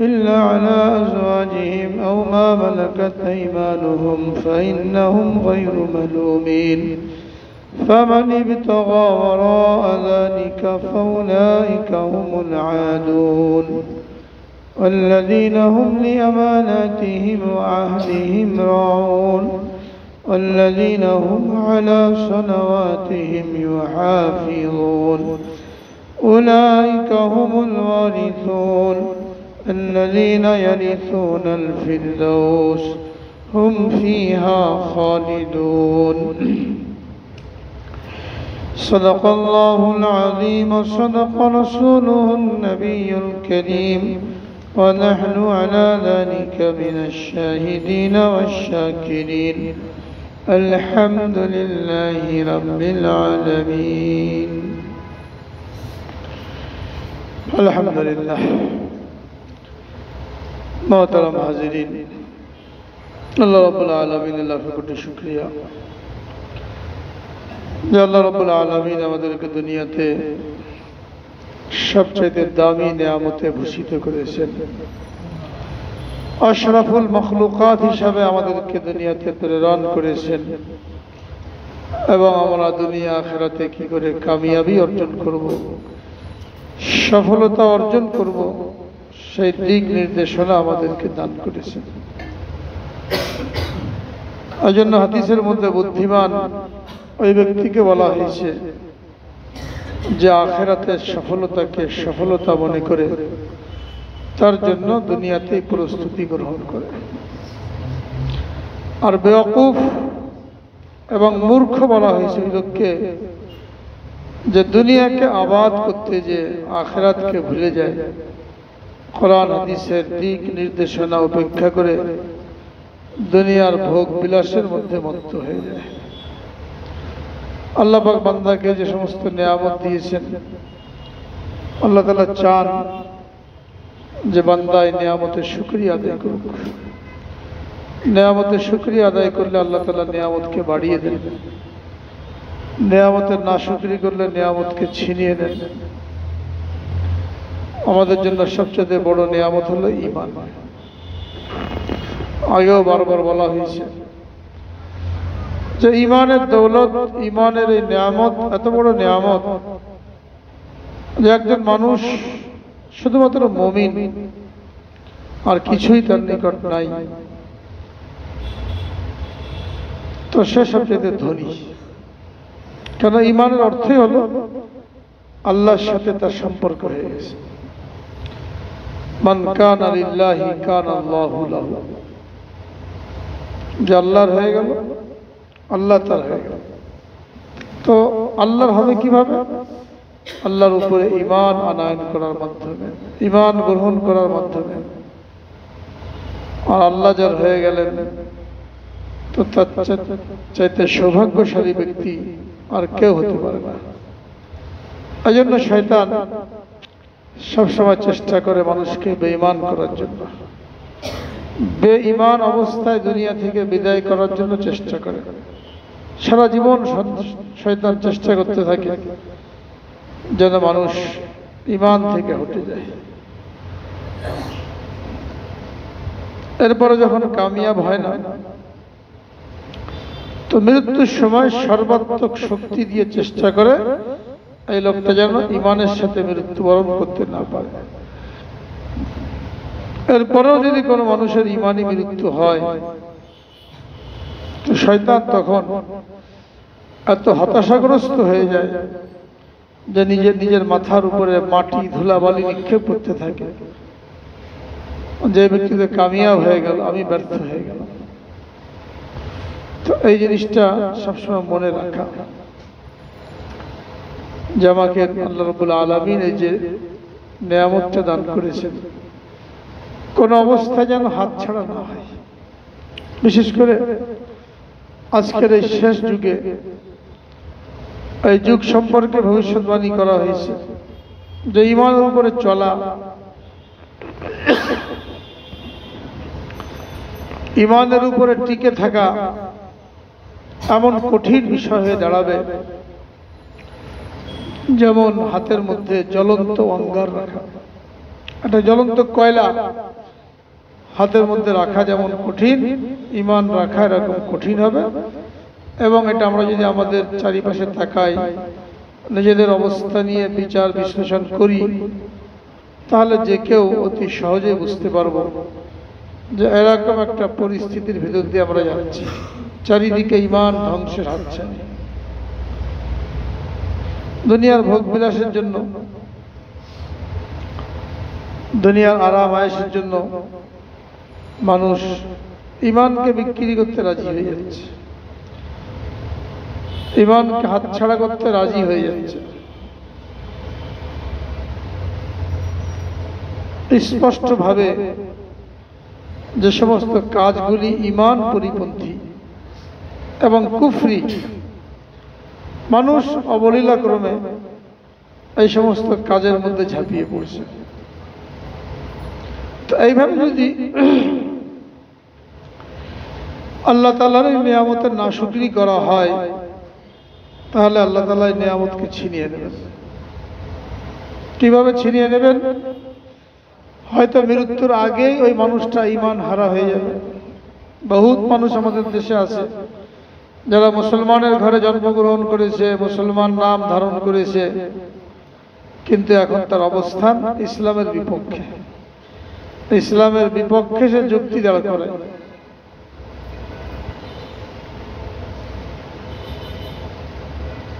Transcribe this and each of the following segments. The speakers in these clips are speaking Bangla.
إلا على أزواجهم أو ما ملكت أيمانهم فإنهم غير ملومين. فمن ابتغى وراء ذلك فأولئك هم العادون. والذين هم لأماناتهم وعهدهم راعون. والذين هم على صلواتهم يحافظون. أولئك هم الوارثون. الذين يرثون الفردوس هم فيها خالدون. صدق الله العظيم صدق رسوله النبي الكريم. ونحن على ذلك من الشاهدين والشاكرين. الحمد لله رب العالمين. الحمد لله. মহতারাম হাজিরিন, আল্লাহ রবুল্লা আলমিন আল্লাহ কোটি শুক্রিয়া। যে আল্লাহ রবুল্লা আলমিন আমাদেরকে দুনিয়াতে সবচেয়ে দামি নেয়ামতে ভূষিত করেছেন। অশরাফুল মখলুকাত হিসাবে আমাদেরকে দুনিয়াতে প্রেরণ করেছেন। এবং আমরা দুনিয়া আখেরাতে কি করে কামিয়াবি অর্জন করব, সফলতা অর্জন করব সেই দিক নির্দেশনা আমাদেরকে দান করেছেন। ওই জন্য হাদিসের মধ্যে বুদ্ধিমান ওই ব্যক্তিকে বলা হয়েছে যে আখেরাতের সফলতাকে সফলতা মনে করে তার জন্য দুনিয়াতে প্রস্তুতি গ্রহণ করে। আর বেওকুফ এবং মূর্খ বলা হয়েছে লোককে যে দুনিয়াকে আবাদ করতে যে আখেরাতকে ভুলে যায়। কোরআন, হাদিসের দিক নির্দেশনা, উপেক্ষা করে দুনিয়ার ভোগ বিলাসের মধ্যে মত্ত হয়ে যায়। আল্লাহ বান্দাকে যে সমস্ত নিয়ামত দিয়েছেন, আল্লাহ তালা চান যে বান্দা এই নিয়ামতের শুক্রিয়া আদায় করুক। নিয়ামতের শুক্রিয়া আদায় করলে আল্লাহ তালা নিয়ামতকে বাড়িয়ে দেন। নিয়ামতের না শুক্রি করলে নিয়ামতকে ছিনিয়ে নেন। আমাদের জন্য সবচেয়ে বড় নিয়ামত হলো ইমান আগেও বারবার বলা হয়েছে যে ইমানের দৌলত ইমানের এই নিয়ামত, এত বড় নিয়ামত যে একজন মানুষ শুধুমাত্র মমিন আর কিছুই তার নিকট নাই। তো সে সবচেয়ে ধনী। কেন? ইমানের অর্থই হলো আল্লাহর সাথে তার সম্পর্ক হয়ে গেছে। মান আল্লাহু লাহু। যে আল্লাহর হয়ে গেল, আল্লাহ তার হয়ে গেল। তো আল্লাহর হবে কীভাবে? আল্লাহর উপরে ইমান আনায়ন করার মাধ্যমে ইমান গ্রহণ করার মাধ্যমে। আর আল্লাহ যার হয়ে গেলেন, তো তার চাইতে সৌভাগ্যশালী ব্যক্তি আর কেউ হতে পারে না। এই জন্য শয়তান সবসময় চেষ্টা করে মানুষকে বেঈমান করার জন্য। বেঈমান অবস্থায় দুনিয়া থেকে বিদায় করার জন্য চেষ্টা করে। সারা জীবন শয়তান চেষ্টা করতে থাকে, যেন মানুষ ইমান থেকে হটে যায়। এরপরে যখন কামিয়াব হয় না, তো মৃত্যুর সময় সর্বাত্মক শক্তি দিয়ে চেষ্টা করে এই লোকটা যেন ইমানের সাথে মৃত্যুবরণ করতে না পারে। এরপরেও যদি কোনো মানুষের ইমানই মৃত্যু হয়, তো শয়তান তখন এত হতাশাগ্রস্ত হয়ে যায় যে নিজের নিজের মাথার উপরে মাটি ধুলাবালি নিক্ষেপ করতে থাকে। যে ব্যক্তিতে কামিয়াব হয়ে গেল, আমি ব্যর্থ হয়ে গেলাম। তো এই জিনিসটা সবসময় মনে রাখা। যে আমাকে আল্লাহ রবুল আলমিন এই যে নিয়ামতটা দান করেছেন। কোন অবস্থা যেন হাত ছাড়া না হয়। বিশেষ করে আজকের এই শেষ যুগে এই যুগ সম্পর্কে ভবিষ্যৎবাণী করা হয়েছে যে ইমানের উপরে চলা ইমানের উপরে টিকে থাকা এমন কঠিন বিষয় হয়ে দাঁড়াবে যেমন হাতের মধ্যে জ্বলন্ত অঙ্গার রাখা। একটা জ্বলন্ত কয়লা হাতের মধ্যে রাখা যেমন কঠিন, ইমান রাখা এরকম কঠিন হবে। এবং এটা আমরা যদি আমাদের চারিপাশে তাকাই, নিজেদের অবস্থা নিয়ে বিচার বিশ্লেষণ করি, তাহলে যে কেউ অতি সহজে বুঝতে পারব যে এরকম একটা পরিস্থিতির ভিতর দিয়ে আমরা যাচ্ছি। চারিদিকে ইমান ধ্বংসের হাতছে দুনিয়ার ভোগ বিলাসের জন্য, দুনিয়ার আরাম আয়েসের জন্য মানুষ ইমানকে বিক্রি করতে রাজি হয়ে যাচ্ছে। ইমানকে হাতছাড়া করতে রাজি হয়ে যাচ্ছে। স্পষ্টভাবে যে সমস্ত কাজগুলি ইমান পরিপন্থী এবং কুফরি মানুষ অবলীলাক্রমে এই সমস্ত কাজের মধ্যে ঝাঁপিয়ে পড়ছে। তো এইভাবে যদি আল্লাহ তালার এই নিয়ামতের নাশুকরি করা হয়, তাহলে আল্লাহ তালা এই নিয়ামতকে ছিনিয়ে নেবেন। কীভাবে ছিনিয়ে নেবেন? হয়তো মৃত্যুর আগেই ওই মানুষটা ইমান হারা হয়ে যাবে। বহুত মানুষ আমাদের দেশে আছে। যারা মুসলমানের ঘরে জন্মগ্রহণ করেছে, মুসলমান নাম ধারণ করেছে, কিন্তু এখন তার অবস্থান ইসলামের বিপক্ষে। ইসলামের বিপক্ষে সে যুক্তি দাঁড় করে,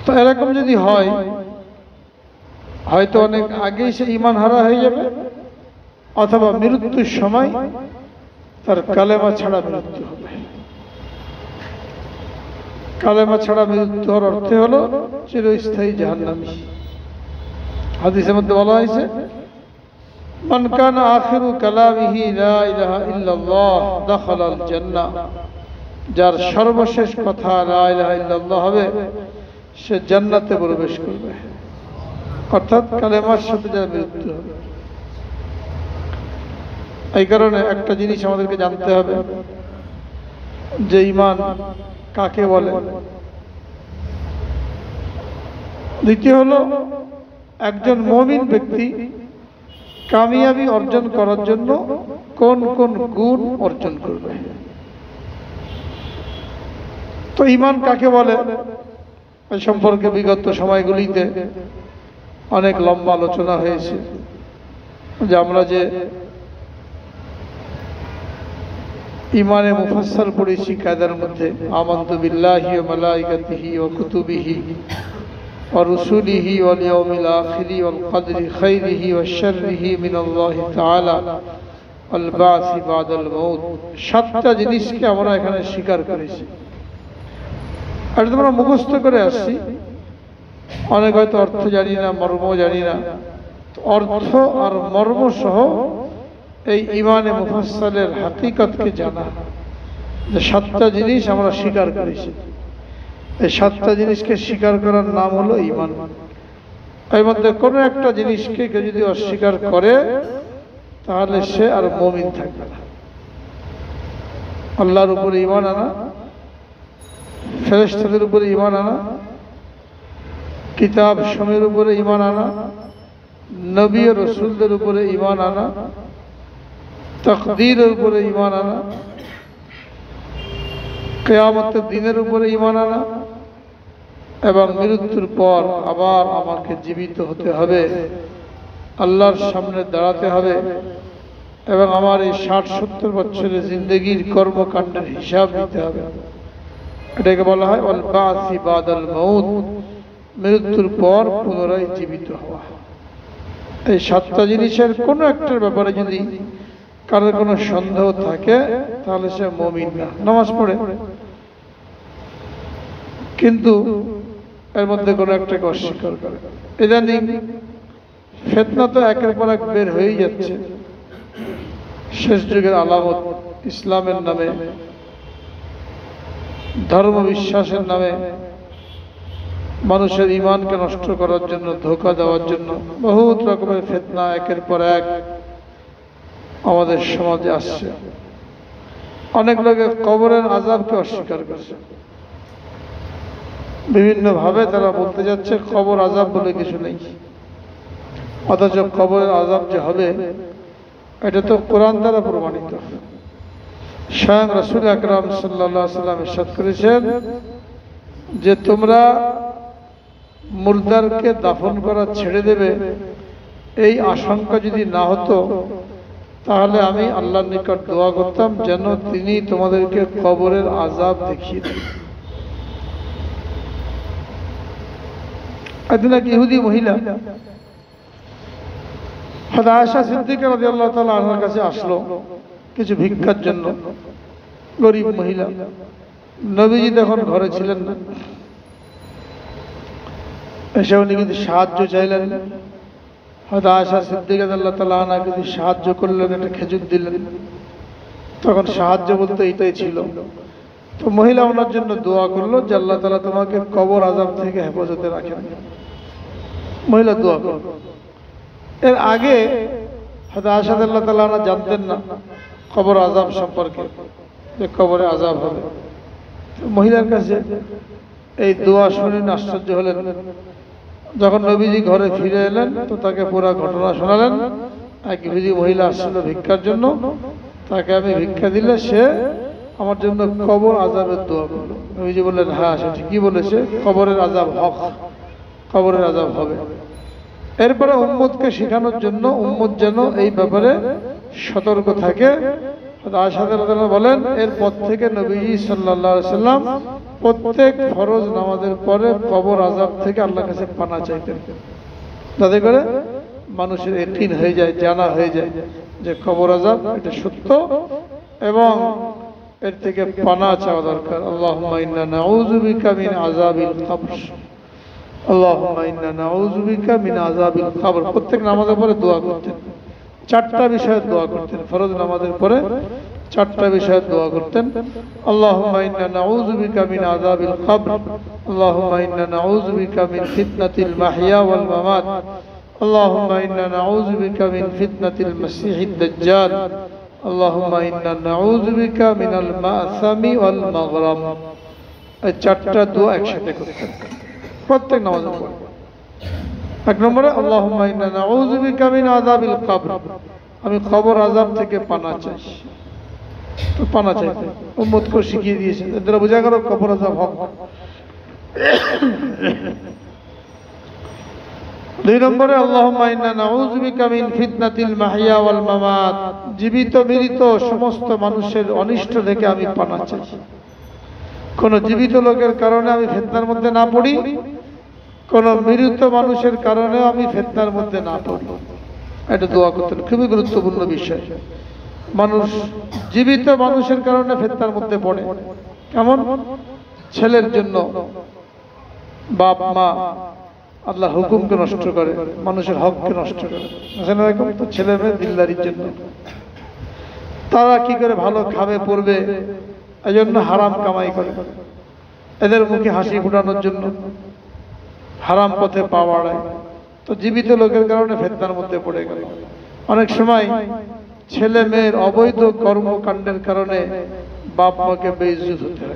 তো এরকম যদি হয়, হয়তো অনেক আগেই সে ইমান হারা হয়ে যাবে, অথবা মৃত্যুর সময় তার কালেমা ছাড়া মৃত্যু হবে। কালেমা ছাড়া মৃত্যু হওয়ার অর্থে হলো চিরস্থায়ী জাহান্নামী। হাদিসের মধ্যে বলা হয়েছে, মান কান আখিরু কালামিহি লা ইলাহা ইল্লাল্লাহ দাখালাল জান্নাহ। যার সর্বশেষ কথা লা ইলাহা ইল্লাল্লাহ হবে, সে জান্নাতে প্রবেশ করবে। অর্থাৎ কালেমার সাথে যার মৃত্যু হবে। এই কারণে একটা জিনিস আমাদেরকে জানতে হবে, যে ইমান কাকে বলে? দ্বিতীয় হলো, একজন মমিন ব্যক্তি কামিয়াবি অর্জন করার জন্য কোন কোন গুণ অর্জন করবে? তো ইমান কাকে বলে? এই সম্পর্কে বিগত সময়গুলিতে অনেক লম্বা আলোচনা হয়েছে। যে আমরা যে ইমানে মুফাসসাল পড়েছি কায়দার মধ্যে, আমান্তু বিল্লাহি ওয়া মালাইকাতিহি ও কুতুবিহি আখিরি ওয়াল কদরি খাইরিহি ওয়া শাররিহি মিনাল্লাহি তাআলা ওয়াল বাসি বাদাল মাউত। সাতটা জিনিসকে আমরা এখানে স্বীকার করেছি। আর আমরা মুখস্থ করে আসছি। অনেক হয়তো অর্থ জানি না, মর্ম জানি না। অর্থ আর মর্ম সহ এই ইমানে মুফাসসালের হাকিকতকে জানা। যে সাতটা জিনিস আমরা স্বীকার করেছি। এই সাতটা জিনিসকে স্বীকার করার নাম হলো ইমান। এর মধ্যে কোনো একটা জিনিসকে কেউ যদি অস্বীকার করে, তাহলে সে আর মমিন থাকবে না। আল্লাহর উপরে ইমান আনা ফেরেস্তাদের উপরে ইমান আনা কিতাব সময়ের উপরে ইমান আনা, নবী ও রসুলদের উপরে ইমান আনা তকদিরের উপরে ইমান আনা, কেয়ামতের দিনের উপরে ইমান আনা, এবং মৃত্যুর পর আবার আমাকে জীবিত হতে হবে, আল্লাহর সামনে দাঁড়াতে হবে, এবং আমার এই ষাট সত্তর বছরের জিন্দগির কর্মকাণ্ডের হিসাব দিতে হবে। এটাকে বলা হয় অল বাসি বাদল মৌত মৃত্যুর পর পুনরায় জীবিত হওয়া। এই সাতটা জিনিসের কোনো একটার ব্যাপারে যদি কারোর কোনো সন্দেহ থাকে, তাহলে সে মমিন না। নামাজ পড়ে। কিন্তু এর মধ্যে কোনো একটাকে অস্বীকার করে ইদানিং ফেতনা তো একের পর এক বের হয়েই যাচ্ছে। শেষ যুগের আলামত ইসলামের নামে, ধর্ম বিশ্বাসের নামে, মানুষের ইমানকে নষ্ট করার জন্য, ধোকা দেওয়ার জন্য, বহুত রকমের ফেতনা একের পর এক আমাদের সমাজে আসছে। অনেক লোকে কবরের আজাবকে অস্বীকার করছে। বিভিন্নভাবে তারা বলতে যাচ্ছে, কবর আজাব বলে কিছু নেই। অথচ কবরের আজাব যে হবে, এটা তো কোরআন দ্বারা প্রমাণিত। স্বয়ং রসুল আকরাম সাল্লা সাল্লাম ইসাদ করেছেন যে তোমরা মুর্দারকে দাফন করা ছেড়ে দেবে, এই আশঙ্কা যদি না হতো তাহলে আমি আল্লাহর নিকট দোয়া করতাম যেন তিনি তোমাদেরকে কবরের আজাব দেখিয়ে দেন। একদিন এক ইহুদি মহিলা আয়সা সিদ্দিকা রাজি আল্লাহ তালা আনার কাছে আসলো কিছু ভিক্ষার জন্য। গরিব মহিলা, নবীজি তখন ঘরে ছিলেন না। এসে উনি কিন্তু সাহায্য চাইলেন। হয়তো আয়সা সিদ্দিকা আল্লাহ তালা আনা কিন্তু সাহায্য করলেন, একটা খেজুর দিলেন, তখন সাহায্য বলতে এটাই ছিল। তো মহিলা ওনার জন্য দোয়া করল যে আল্লাহ তালা তোমাকে কবর আজাব থেকে হেফাজতে রাখেন। মহিলা দোয়া করল। এর আগে হয়তো আসাদ আল্লাহ তালা আনা জানতেন না কবর আজাব সম্পর্কে, যে কবরে আজাব হবে। মহিলার কাছে এই দোয়া শুনে আশ্চর্য হলেন। যখন নবীজি ঘরে ফিরে এলেন, তো তাকে পুরা ঘটনা শোনালেন। এক ইহুদি মহিলা আসছিল ভিক্ষার জন্য। তাকে আমি ভিক্ষা দিলে সে আমার জন্য কবর আজাবের দোয়া করল। নবীজি বললেন হ্যাঁ সে ঠিকই বলেছে, কবরের আজাব হক, কবরের আজাব হবে। এরপরে উম্মদকে শেখানোর জন্য উম্মদ যেন এই ব্যাপারে সতর্ক থাকে। বলেন, এরপর থেকে সাল্লাহ সাল্লাম প্রত্যেক ফরজ নামাজের পরে কবর আজাব থেকে আল্লাহ কাছে পানা চাইতেন। যাতে করে মানুষের একিন হয়ে যায়, জানা হয়ে যায় যে কবর আজাব এটা সত্য এবং এর থেকে পানা চাওয়া দরকার। আল্লাহ মিন আজাবিল কবর। বিকা মিন আযাবিল কবর। প্রত্যেক নামাজের পরে দোয়া করতেন। চারটা বিষয়ে দোয়া করতেন ফরজ নামাজের পরে চারটা বিষয়ে দোয়া করতেন আল্লাহুম্মা ইন্না নাউযু বিকা মিন আযাবিল কবর আল্লাহুম্মা ইন্না নাউযু বিকা মিন ফিতনাতিল মাহইয়া ওয়াল মামাত اللهم إنا نعوذ بك من فتنة المسيح الدجال اللهم إنا نعوذ بك من المأثم والمغرم এই চারটা দোয়া একসাথে করতেন প্রত্যেক নামাজের পরে এক নম্বরে আল্লাহ কবর। আমি খবর আজাব থেকে পানা চাই। শিখিয়ে দিয়েছে। এদের বোঝা গেল কবর আজাব হক। দুই নম্বরে আল্লাহ ওয়াল জীবিত, মৃত সমস্ত মানুষের অনিষ্ট থেকে আমি পানা চাই। কোন জীবিত লোকের কারণে আমি ফেতনার মধ্যে না পড়ি। কোন মৃত মানুষের কারণে আমি ফেতনার মধ্যে না পড়ি। এটা দোয়া করতেন। খুবই গুরুত্বপূর্ণ বিষয়। মানুষ, জীবিত মানুষের কারণে ফেতনার মধ্যে পড়ে। কেমন? ছেলের জন্য বাপ, মা আল্লাহ হুকুমকে নষ্ট করে, মানুষের হককে নষ্ট করে। তো ছেলে মেয়ে দিলদারির জন্য। তারা কি করে ভালো খাবে, পড়বে এই জন্য হারাম কামাই করে। এদের মুখে হাসি ফুটানোর জন্য। হারাম পথে পা বাড়ায়। তো জীবিত লোকের কারণে ফেতনার মধ্যে পড়ে গেল। অনেক সময় ছেলে মেয়ের অবৈধ কর্মকাণ্ডের কারণে বাপ মাকে বেইজুত হতে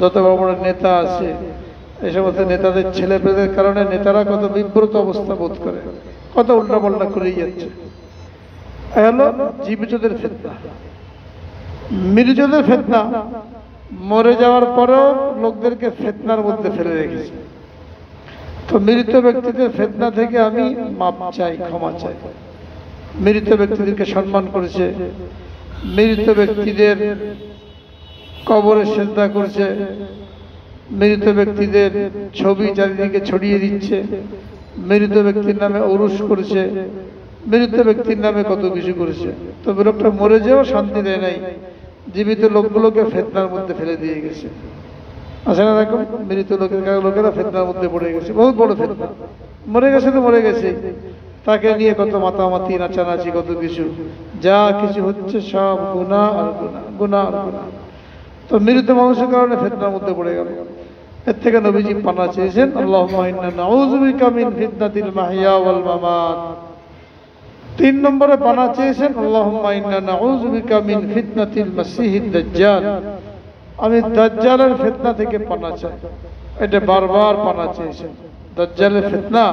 যত বড় নেতা আছে এই সমস্ত নেতাদের ছেলে মেয়েদের কারণে নেতারা কত বিব্রত অবস্থা বোধ করে, কত উল্টা পাল্টা করেই যাচ্ছে। হলো জীবিতদের ফেতনা। মৃতদের ফেতনা মরে যাওয়ার পরেও লোকদেরকে ফেতনার মধ্যে ফেলে রেখেছে। তো মৃত ব্যক্তিদের ফেতনা থেকে আমি মাপ চাই, ক্ষমা চাই। মৃত ব্যক্তিদেরকে সম্মান করেছে, মৃত ব্যক্তিদের কবরে শ্রদ্ধা করছে, মৃত ব্যক্তিদের ছবি চারিদিকে ছড়িয়ে দিচ্ছে, মৃত ব্যক্তির নামে অরুষ করেছে, মৃত ব্যক্তির নামে কত কিছু করেছে। তবে লোকটা মরে যেও শান্তি দেয় নাই, জীবিত লোকগুলোকে ফেতনার মধ্যে ফেলে দিয়ে গেছে। আছে না মৃত লোকের লোকেরা ফেতনার মধ্যে পড়ে গেছে, বহুত বড় ফেতনা। মরে গেছে তো মরে গেছে। তাকে নিয়ে কত মাতামাতি, নাচানাচি, কত কিছু। যা কিছু হচ্ছে সব গুণা আর গুণা আর গুণা তো মৃত মানুষের কারণে ফেতনার মধ্যে পড়ে গেল। এর থেকে নবীজি পানা চেয়েছেন আল্লাহ মিন ফিতনাতিল মাহিয়া ওয়াল মামাত। তিন নম্বরে পানা চেয়েছেন আল্লাহ মিন ফিতনাতিল মাসিহিদ দাজ্জাল। আমি দাজ্জালের ফিতনা থেকে পানা চাই। এটা বারবার পানা চেয়েছেন দাজ্জালের ফিতনা।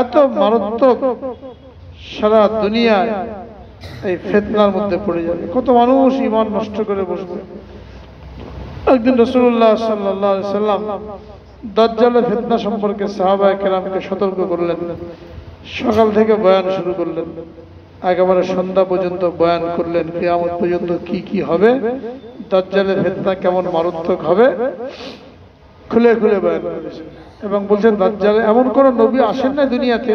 এত মারাত্মক সারা দুনিয়ায় এই ফেতনার মধ্যে পড়ে যাবে। কত মানুষ ইমান নষ্ট করে বসবে। একদিন রসুল্লাহ সাল্লাহ সাল্লাম দাজ্জালের ফেতনা সম্পর্কে সাহাবা কেরামকে সতর্ক করলেন। সকাল থেকে বয়ান শুরু করলেন। একেবারে সন্ধ্যা পর্যন্ত বয়ান করলেন। কেয়ামত পর্যন্ত কি কি হবে? দাজ্জালের ফেতনা কেমন মারাত্মক হবে? খুলে খুলে বয়ান করেছেন এবং বলছেন, দাজ্জালে এমন কোন নবী আসেন না দুনিয়াতে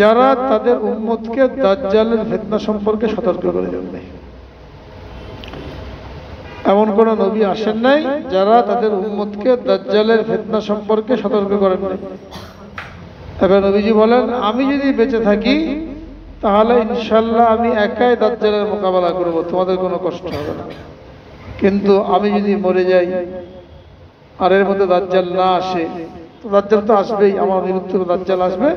যারা তাদের উম্মতকে দাজ্জালের ফেতনা সম্পর্কে সতর্ক করে যাবে এমন কোন নবী আসেন নাই যারা তাদের উম্মতকে দাজ্জালের ফেতনা সম্পর্কে সতর্ক করেন নাই। এবার নবীজি বলেন, আমি যদি বেঁচে থাকি, তাহলে ইনশাল্লাহ আমি একাই দাজ্জালের মোকাবেলা করব। তোমাদের কোনো কষ্ট হবে না। কিন্তু আমি যদি মরে যাই, আর এর মধ্যে দাজ্জাল না আসে দাজ্জাল তো আসবেই, আমার বিরুদ্ধে দাজ্জাল আসবে।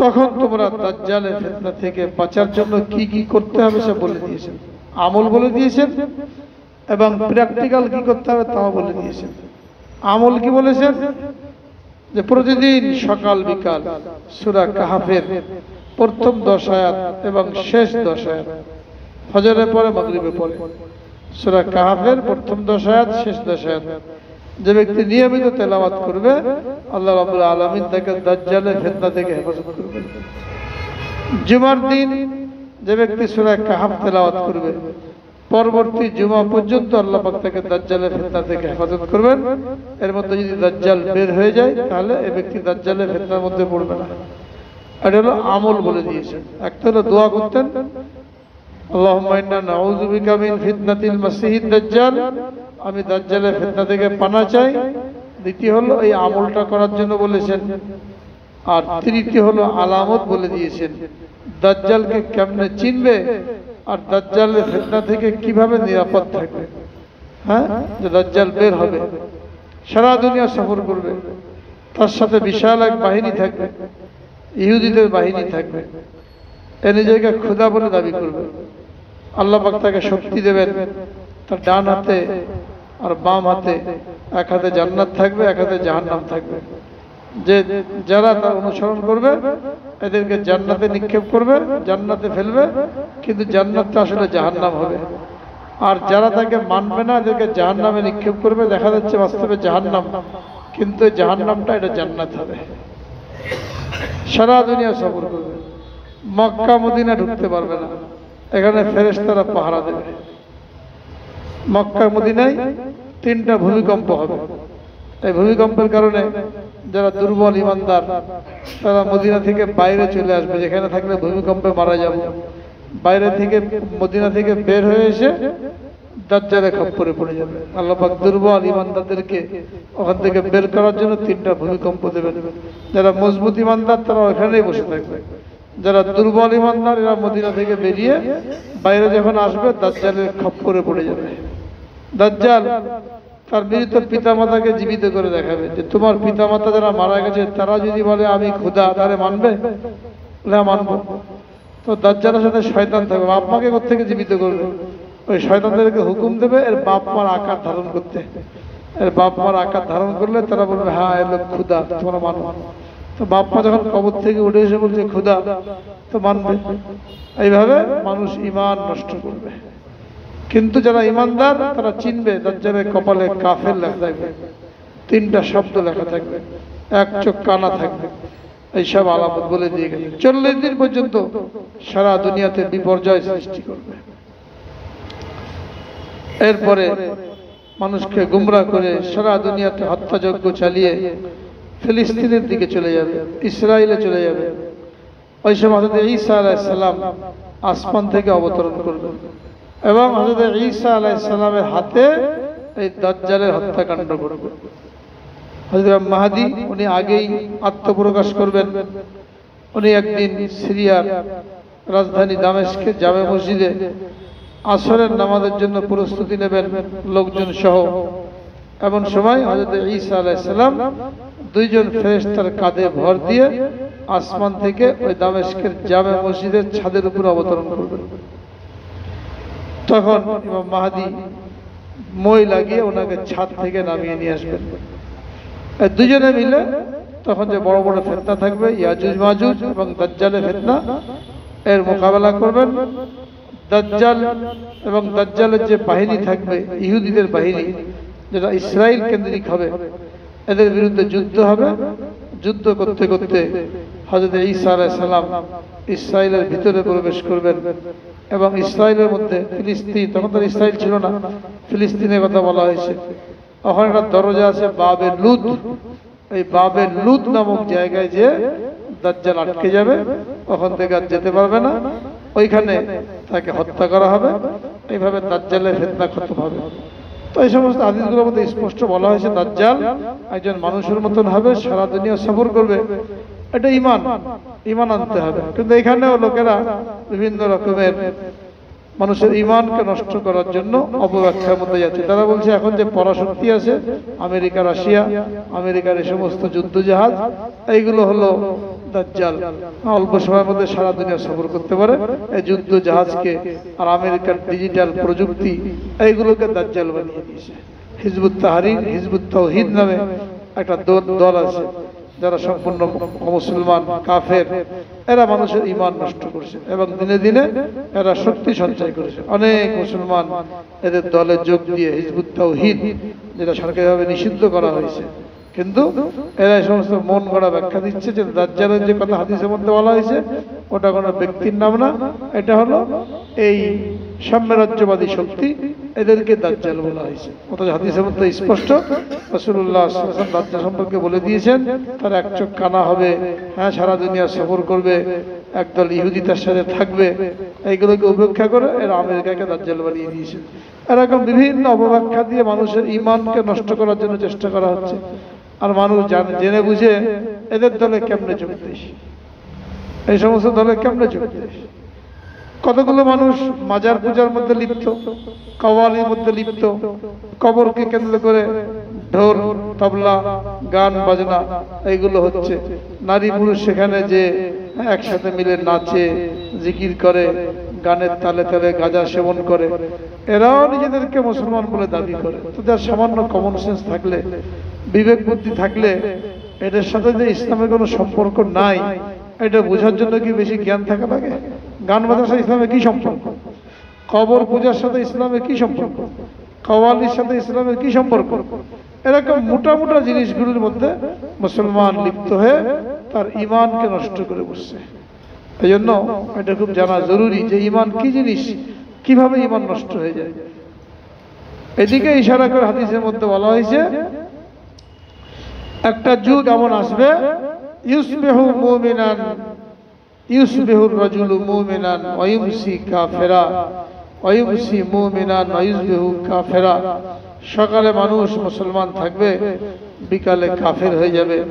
তখন তোমরা দাজ্জালের ফেতনা থেকে বাঁচার জন্য কি কি করতে হবে সে বলে দিয়েছেন। আমল বলে দিয়েছেন, এবং প্র্যাকটিক্যাল কি করতে হবে তাও বলে দিয়েছেন। আমল কি বলেছেন? যে প্রতিদিন সকাল, বিকাল সুরা কাহাফের প্রথম দশ আয়াত এবং শেষ দশ আয়াত, ফজরের পরে মাগরিবের পরে। সুরা কাহাফের প্রথম দশায়াত শেষ দশ আয়াত। যে ব্যক্তি নিয়মিত তেলাওয়াত করবে, আল্লাহ রাবুল আলমিন তাকে দাজ্জালের ফেতনা থেকে হেফাজত করবে। জুমার দিন যে ব্যক্তি সুরা কাহাফ তেলাওয়াত করবে, পরবর্তী জুমা পর্যন্ত আল্লাহ পাক তাকে দাজ্জালের ফেতনা থেকে হেফাজত করবেন। এর মধ্যে যদি দাজ্জাল বের হয়ে যায়, তাহলে এই ব্যক্তি দাজ্জালের ফেতনার মধ্যে পড়বে না। এটা হলো আমল বলে দিয়েছেন। একটা হলো দোয়া করতেন আল্লাহুম্মা ইন্না নাউযু বিকা মিন ফিতনাতিল মাসিহিদ দাজ্জাল। আমি দাজ্জালের ফিতনা থেকে পানা চাই। দ্বিতীয় হলো এই আমলটা করার জন্য বলেছেন। আর তৃতীয় হলো আলামত বলে দিয়েছেন। দাজ্জালকে কেমনে চিনবে? আর দাজ্জালের ফিতনা থেকে কীভাবে নিরাপদ থাকবে? হ্যাঁ? যে দাজ্জাল বের হবে। সারা দুনিয়া সফর করবে। তার সাথে বিশাল এক বাহিনী থাকবে। ইহুদিদের বাহিনী থাকবে। এ নিজেকে ক্ষুদা বলে দাবি করবে। আল্লাহ তাকে শক্তি দেবেন। তার ডান হাতে আর বাম হাতে এক হাতে জান্নাত থাকবে, এক হাতে জাহান্নাম থাকবে। যে যারা তার অনুসরণ করবে, এদেরকে জান্নাতে নিক্ষেপ করবে, জান্নাতে ফেলবে, কিন্তু জান্নাতটা আসলে জাহান্নাম হবে। আর যারা তাকে মানবে না, এদেরকে জাহান্নামে নিক্ষেপ করবে, দেখা যাচ্ছে বাস্তবে জাহান্নাম, কিন্তু জাহান্নামটা এটা জান্নাত হবে। সারা দুনিয়া সফর করবে। মক্কা মদিনা ঢুকতে পারবে না। এখানে ফেরেশতারা পাহারা দেবে। মক্কা মদিনায় তিনটা ভূমিকম্প হবে। এই ভূমিকম্পের কারণে যারা দুর্বল ইমানদার, তারা মদিনা থেকে বাইরে চলে আসবে। যেখানে থাকলে ভূমিকম্পে মারা যাব। বাইরে থেকে মদিনা থেকে বের হয়ে এসে দাজ্জালে খপ্পরে পড়ে যাবে। আল্লাহ পাক দুর্বল ইমানদারদেরকে ওখান থেকে বের করার জন্য তিনটা ভূমিকম্প দেবেন। যারা মজবুত ইমানদার, তারা ওখানেই বসে থাকবে। যারা দুর্বল ইমানদার এরা মদিনা থেকে বেরিয়ে বাইরে যখন আসবে, দাজ্জালের খপ খপ্পরে পড়ে যাবে। দাজ্জাল তার মৃত পিতামাতাকে জীবিত করে দেখাবে যে, তোমার পিতামাতা যারা মারা গেছে, তারা যদি বলে আমি ক্ষুধা তাহলে মানবে? না হ্যাঁ মানবো। তো দাজ্জালের সাথে শয়তান থাকবে। বাপ মাকে থেকে জীবিত করবে? ওই শয়তানদেরকে হুকুম দেবে, এর বাপ মার আকার ধারণ করতে। এর বাপ মার আকার ধারণ করলে তারা বলবে হ্যাঁ এর লোক ক্ষুধা তোমরা মানো তো বাপ যখন কবর থেকে উঠে এসে বলছে ক্ষুধা তো মানবে। এইভাবে মানুষ ইমান নষ্ট করবে। কিন্তু যারা ইমানদার তারা চিনবে দাজ্জালের কপালে কাফের লেখা থাকবে, তিনটা শব্দ লেখা থাকবে, এক চোখ কানা থাকবে। এইসব আলামত বলে দিয়ে গেছে চল্লিশ দিন পর্যন্ত সারা দুনিয়াতে বিপর্যয় সৃষ্টি করবে। এরপরে মানুষকে গুমরা করে সারা দুনিয়াতে হত্যাযজ্ঞ চালিয়ে ফিলিস্তিনের দিকে চলে যাবে, ইসরায়েলে চলে যাবে। ওই সময় হজরত ঈসা আলাইসাল্লাম আসমান থেকে অবতরণ করবেন এবং হজরত ঈসা আলাইসাল্লামের হাতে এই দাজ্জালের হত্যাকাণ্ড করবে হজরত মাহাদি, উনি আগেই আত্মপ্রকাশ করবেন। উনি একদিন সিরিয়ার রাজধানী দামেশকে জামে মসজিদে আসরের নামাজের জন্য প্রস্তুতি নেবেন, লোকজন সহ। এমন সময় হজরত ঈসা আলাইসাল্লাম দুইজন ফেরেশতার কাঁধে ভর দিয়ে আসমান থেকে ওই দামেস্কের জামে মসজিদের ছাদের উপর অবতরণ করবেন তখন ইমাম মাহাদি মই লাগিয়ে ওনাকে ছাদ থেকে নামিয়ে নিয়ে আসবেন। দুজনে মিলে তখন যে বড় বড় ফেতনা থাকবে, ইয়াজুজ মাজুজ এবং দাজ্জালের ফেতনা, এর মোকাবেলা করবেন। দাজ্জাল এবং দাজ্জালের যে বাহিনী থাকবে, ইহুদিদের বাহিনী, যেটা ইসরায়েল কেন্দ্রিক হবে এদের বিরুদ্ধে যুদ্ধ হবে। যুদ্ধ করতে করতে হজরত ঈসা সালাম ইসরায়েলের ভিতরে প্রবেশ করবেন এবং ইসরায়েলের মধ্যে ফিলিস্তিন, তখন তো ইসরায়েল ছিল না, ফিলিস্তিনের কথা বলা হয়েছে। ওখানে একটা দরজা আছে, বাবে লুদ এই বাবে লুদ নামক জায়গায় যে দাজ্জাল আটকে যাবে, ওখান থেকে আর যেতে পারবে না। ওইখানে তাকে হত্যা করা হবে। এইভাবে দাজ্জালের ফেতনা খতম হবে। তো এই সমস্ত আদিতগুলোর মধ্যে স্পষ্ট বলা হয়েছে, দাজ্জাল একজন মানুষের মতন হবে, সারা দুনিয়া সফর করবে। এটা ইমান ইমান আনতে হবে। কিন্তু এখানেও লোকেরা বিভিন্ন রকমের মানুষের ইমানকে নষ্ট করার জন্য অপব্যাখ্যার মধ্যে যাচ্ছে। তারা বলছে, এখন যে পরাশক্তি আছে, আমেরিকা, রাশিয়া, আমেরিকার এই সমস্ত যুদ্ধ জাহাজ এইগুলো হলো দাজ্জাল। অল্প সময়ের মধ্যে সারা দুনিয়া সফর করতে পারে। এই যুদ্ধ জাহাজকে আর আমেরিকার ডিজিটাল প্রযুক্তি, এইগুলোকে দাজ্জাল বানিয়ে দিয়েছে। হিজবুত তাহারির হিজবুত তৌহিদ নামে একটা দল- আছে, যারা সম্পূর্ণ মুসলমান, কাফের। এরা মানুষের ইমান নষ্ট করছে এবং দিনে দিনে এরা শক্তি সঞ্চয় করেছে। অনেক মুসলমান এদের দলে যোগ দিয়ে হিজবুত তাওহীদ যেটা সরকারিভাবে নিষিদ্ধ করা হয়েছে কিন্তু এরা এই সমস্ত মন গড়া ব্যাখ্যা দিচ্ছে যে দাজ্জালের যে কথা হাদিসের মধ্যে বলা হয়েছে, ওটা কোনো ব্যক্তির নাম না, এটা হলো এই সাম্যরাজ্যবাদী শক্তি, এদেরকে দাজ্জাল বলা হয়েছে। অথচ হাদিসের মধ্যে স্পষ্ট রসুল্লাহ দাজ্জাল সম্পর্কে বলে দিয়েছেন, তার এক চোখ কানা হবে হ্যাঁ সারা দুনিয়া সফর করবে, একদল ইহুদি তার সাথে থাকবে, এইগুলোকে উপেক্ষা করে এরা আমেরিকাকে দাজ্জাল বানিয়ে দিয়েছে। এরকম বিভিন্ন অপব্যাখ্যা দিয়ে মানুষের ইমানকে নষ্ট করার জন্য চেষ্টা করা হচ্ছে। আর মানুষ জানে বুঝে এদের দলে কেমনে যোগ দিস? এই সমস্ত দলে কেমনে যোগ দিস? কতগুলো মানুষ মাজার পূজার মধ্যে লিপ্ত, কওয়ালির মধ্যে লিপ্ত, কবরকে কেন্দ্র করে ঢোল, তবলা, গান, বাজনা, এইগুলো হচ্ছে। নারী পুরুষ সেখানে যে একসাথে মিলে নাচে, জিকির করে, গানের তালে তালে গাঁজা সেবন করে, এরাও নিজেদেরকে মুসলমান বলে দাবি করে। তো যার সামান্য কমন সেন্স থাকলে বিবেক বুদ্ধি থাকলে এটার সাথে যে ইসলামের কোনো সম্পর্ক নাই, এটা বোঝার জন্য কি বেশি জ্ঞান থাকা লাগে? গান বাজার সাথে ইসলামের কি সম্পর্ক? কবর পূজার সাথে ইসলামের কি সম্পর্ক? কওয়ালির সাথে ইসলামের কি সম্পর্ক? এরকম মোটা মোটা জিনিসগুলোর মধ্যে মুসলমান লিপ্ত হয়ে তার ইমানকে নষ্ট করে বসছে। এই জন্য এটা খুব জানা জরুরি যে ইমান কি জিনিস, কীভাবে ইমান নষ্ট হয়ে যায়। এদিকে ইশারা করে হাদিসের মধ্যে বলা হয়েছে একটা যুগ এমন আসবে, ইউসবিহু মুমিনান, ইউসবিহু রাজুলু মুমিনান ওয়া ইউমসি কাফিরা ওয়া ইউমসি মুমিনান ওয়া ইউসবিহু কাফিরা। সকালে মানুষ মুসলমান থাকবে, বিকালে কাফের হয়ে যাবে।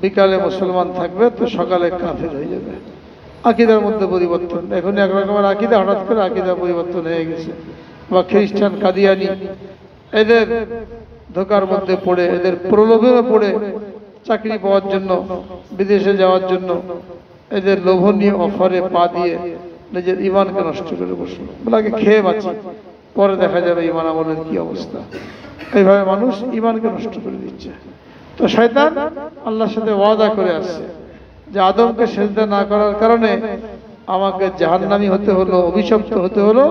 বিকালে মুসলমান থাকবে, তো সকালে কাফের হয়ে যাবে। আকিদার মধ্যে পরিবর্তন। এখন এক রকমের আকিদা, হঠাৎ করে আকিদা পরিবর্তন হয়ে গেছে। বা খ্রিস্টান কাদিয়ানি, এদের ধোকার মধ্যে পড়ে, এদের প্রলোভে পড়ে চাকরি পাওয়ার জন্য, বিদেশে যাওয়ার জন্য, এদের লোভনীয় অফারে পা দিয়ে নিজের ইমানকে নষ্ট করে বসল। বলে, আগে খেয়ে বাঁচি, পরে দেখা যাবে ইমান আমলের কি অবস্থা। এইভাবে মানুষ ইমানকে নষ্ট করে দিচ্ছে। তো শয়তান আল্লাহর সাথে ওয়াদা করে আসছে যে, আদমকে সেজদা না করার কারণে আমাকে জাহান্নামি হতে হলো, অভিশপ্ত হতে হলো।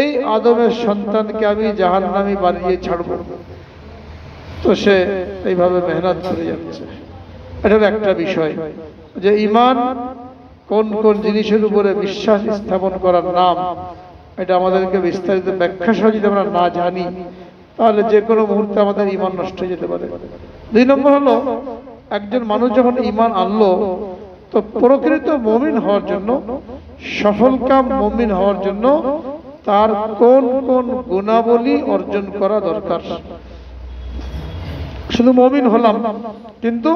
এই আদমের সন্তানকে আমি জাহান্নামি বানিয়ে ছাড়ব। তো সে এইভাবে মেহনত করে যাচ্ছে। এটার একটা বিষয় যে ইমান কোন কোন জিনিসের উপরে বিশ্বাস স্থাপন করার নাম, এটা আমাদেরকে বিস্তারিত ব্যাখ্যা সহ যদি আমরা না জানি, তাহলে যে কোনো মুহূর্তে আমাদের ইমান নষ্ট হয়ে যেতে পারে। দুই নম্বর হলো, একজন মানুষ যখন ইমান আনলো, তো প্রকৃত মমিন হওয়ার জন্য সফলকাম মমিন হওয়ার জন্য তার কোন কোন গুণাবলী অর্জন করা দরকার? শুধু মমিন হলাম, কিন্তু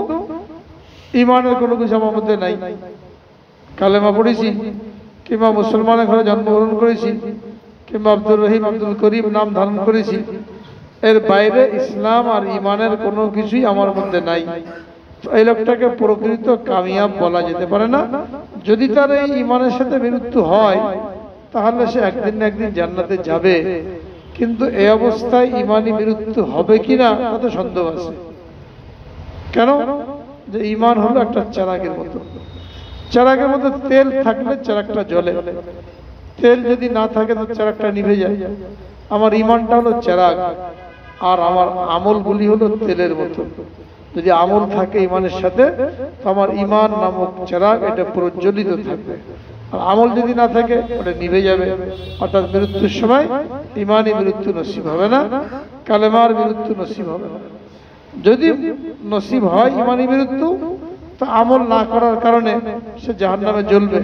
ইমানের কোনো কিছু আমার মধ্যে নাই। কালেমা পড়েছি, কিংবা মুসলমানের ঘরে জন্মগ্রহণ করেছি, কিংবা আব্দুর রহিম, আব্দুল করিম নাম ধারণ করেছি। এর বাইরে ইসলাম আর ইমানের কোনো কিছুই আমার মধ্যে নাই। এই লোকটাকে প্রকৃত কামিয়াব বলা যেতে পারে না। যদি তার এই ইমানের সাথে মৃত্যু হয়, তাহলে সে একদিন না একদিন জান্নাতে যাবে। কিন্তু এই অবস্থায় ইমানি মৃত্যু হবে কিনা তাতে সন্দেহ আছে। কেন? যে ইমান হলো একটা চারাগের মতো। চারাগের মধ্যে তেল থাকলে চারাকটা জ্বলে। তেল যদি না থাকে তো চারাকটা নিভে যায়। আমার ইমানটা হলো চারাগ, আর আমার আমলগুলি হলো তেলের মতো। যদি আমল থাকে ইমানের সাথে, তো আমার ইমান নামক চারাগ এটা প্রজ্বলিত থাকবে। আর আমল যদি না থাকে, ওটা নিভে যাবে। অর্থাৎ মৃত্যুর সময় ইমানই মৃত্যু নসিব হবে না, কালেমার মৃত্যু নসিব হবে না। যদি নসিব হয় ইমানি মৃত্যু, তো আমল না করার কারণে সে জাহান নামে জ্বলবে।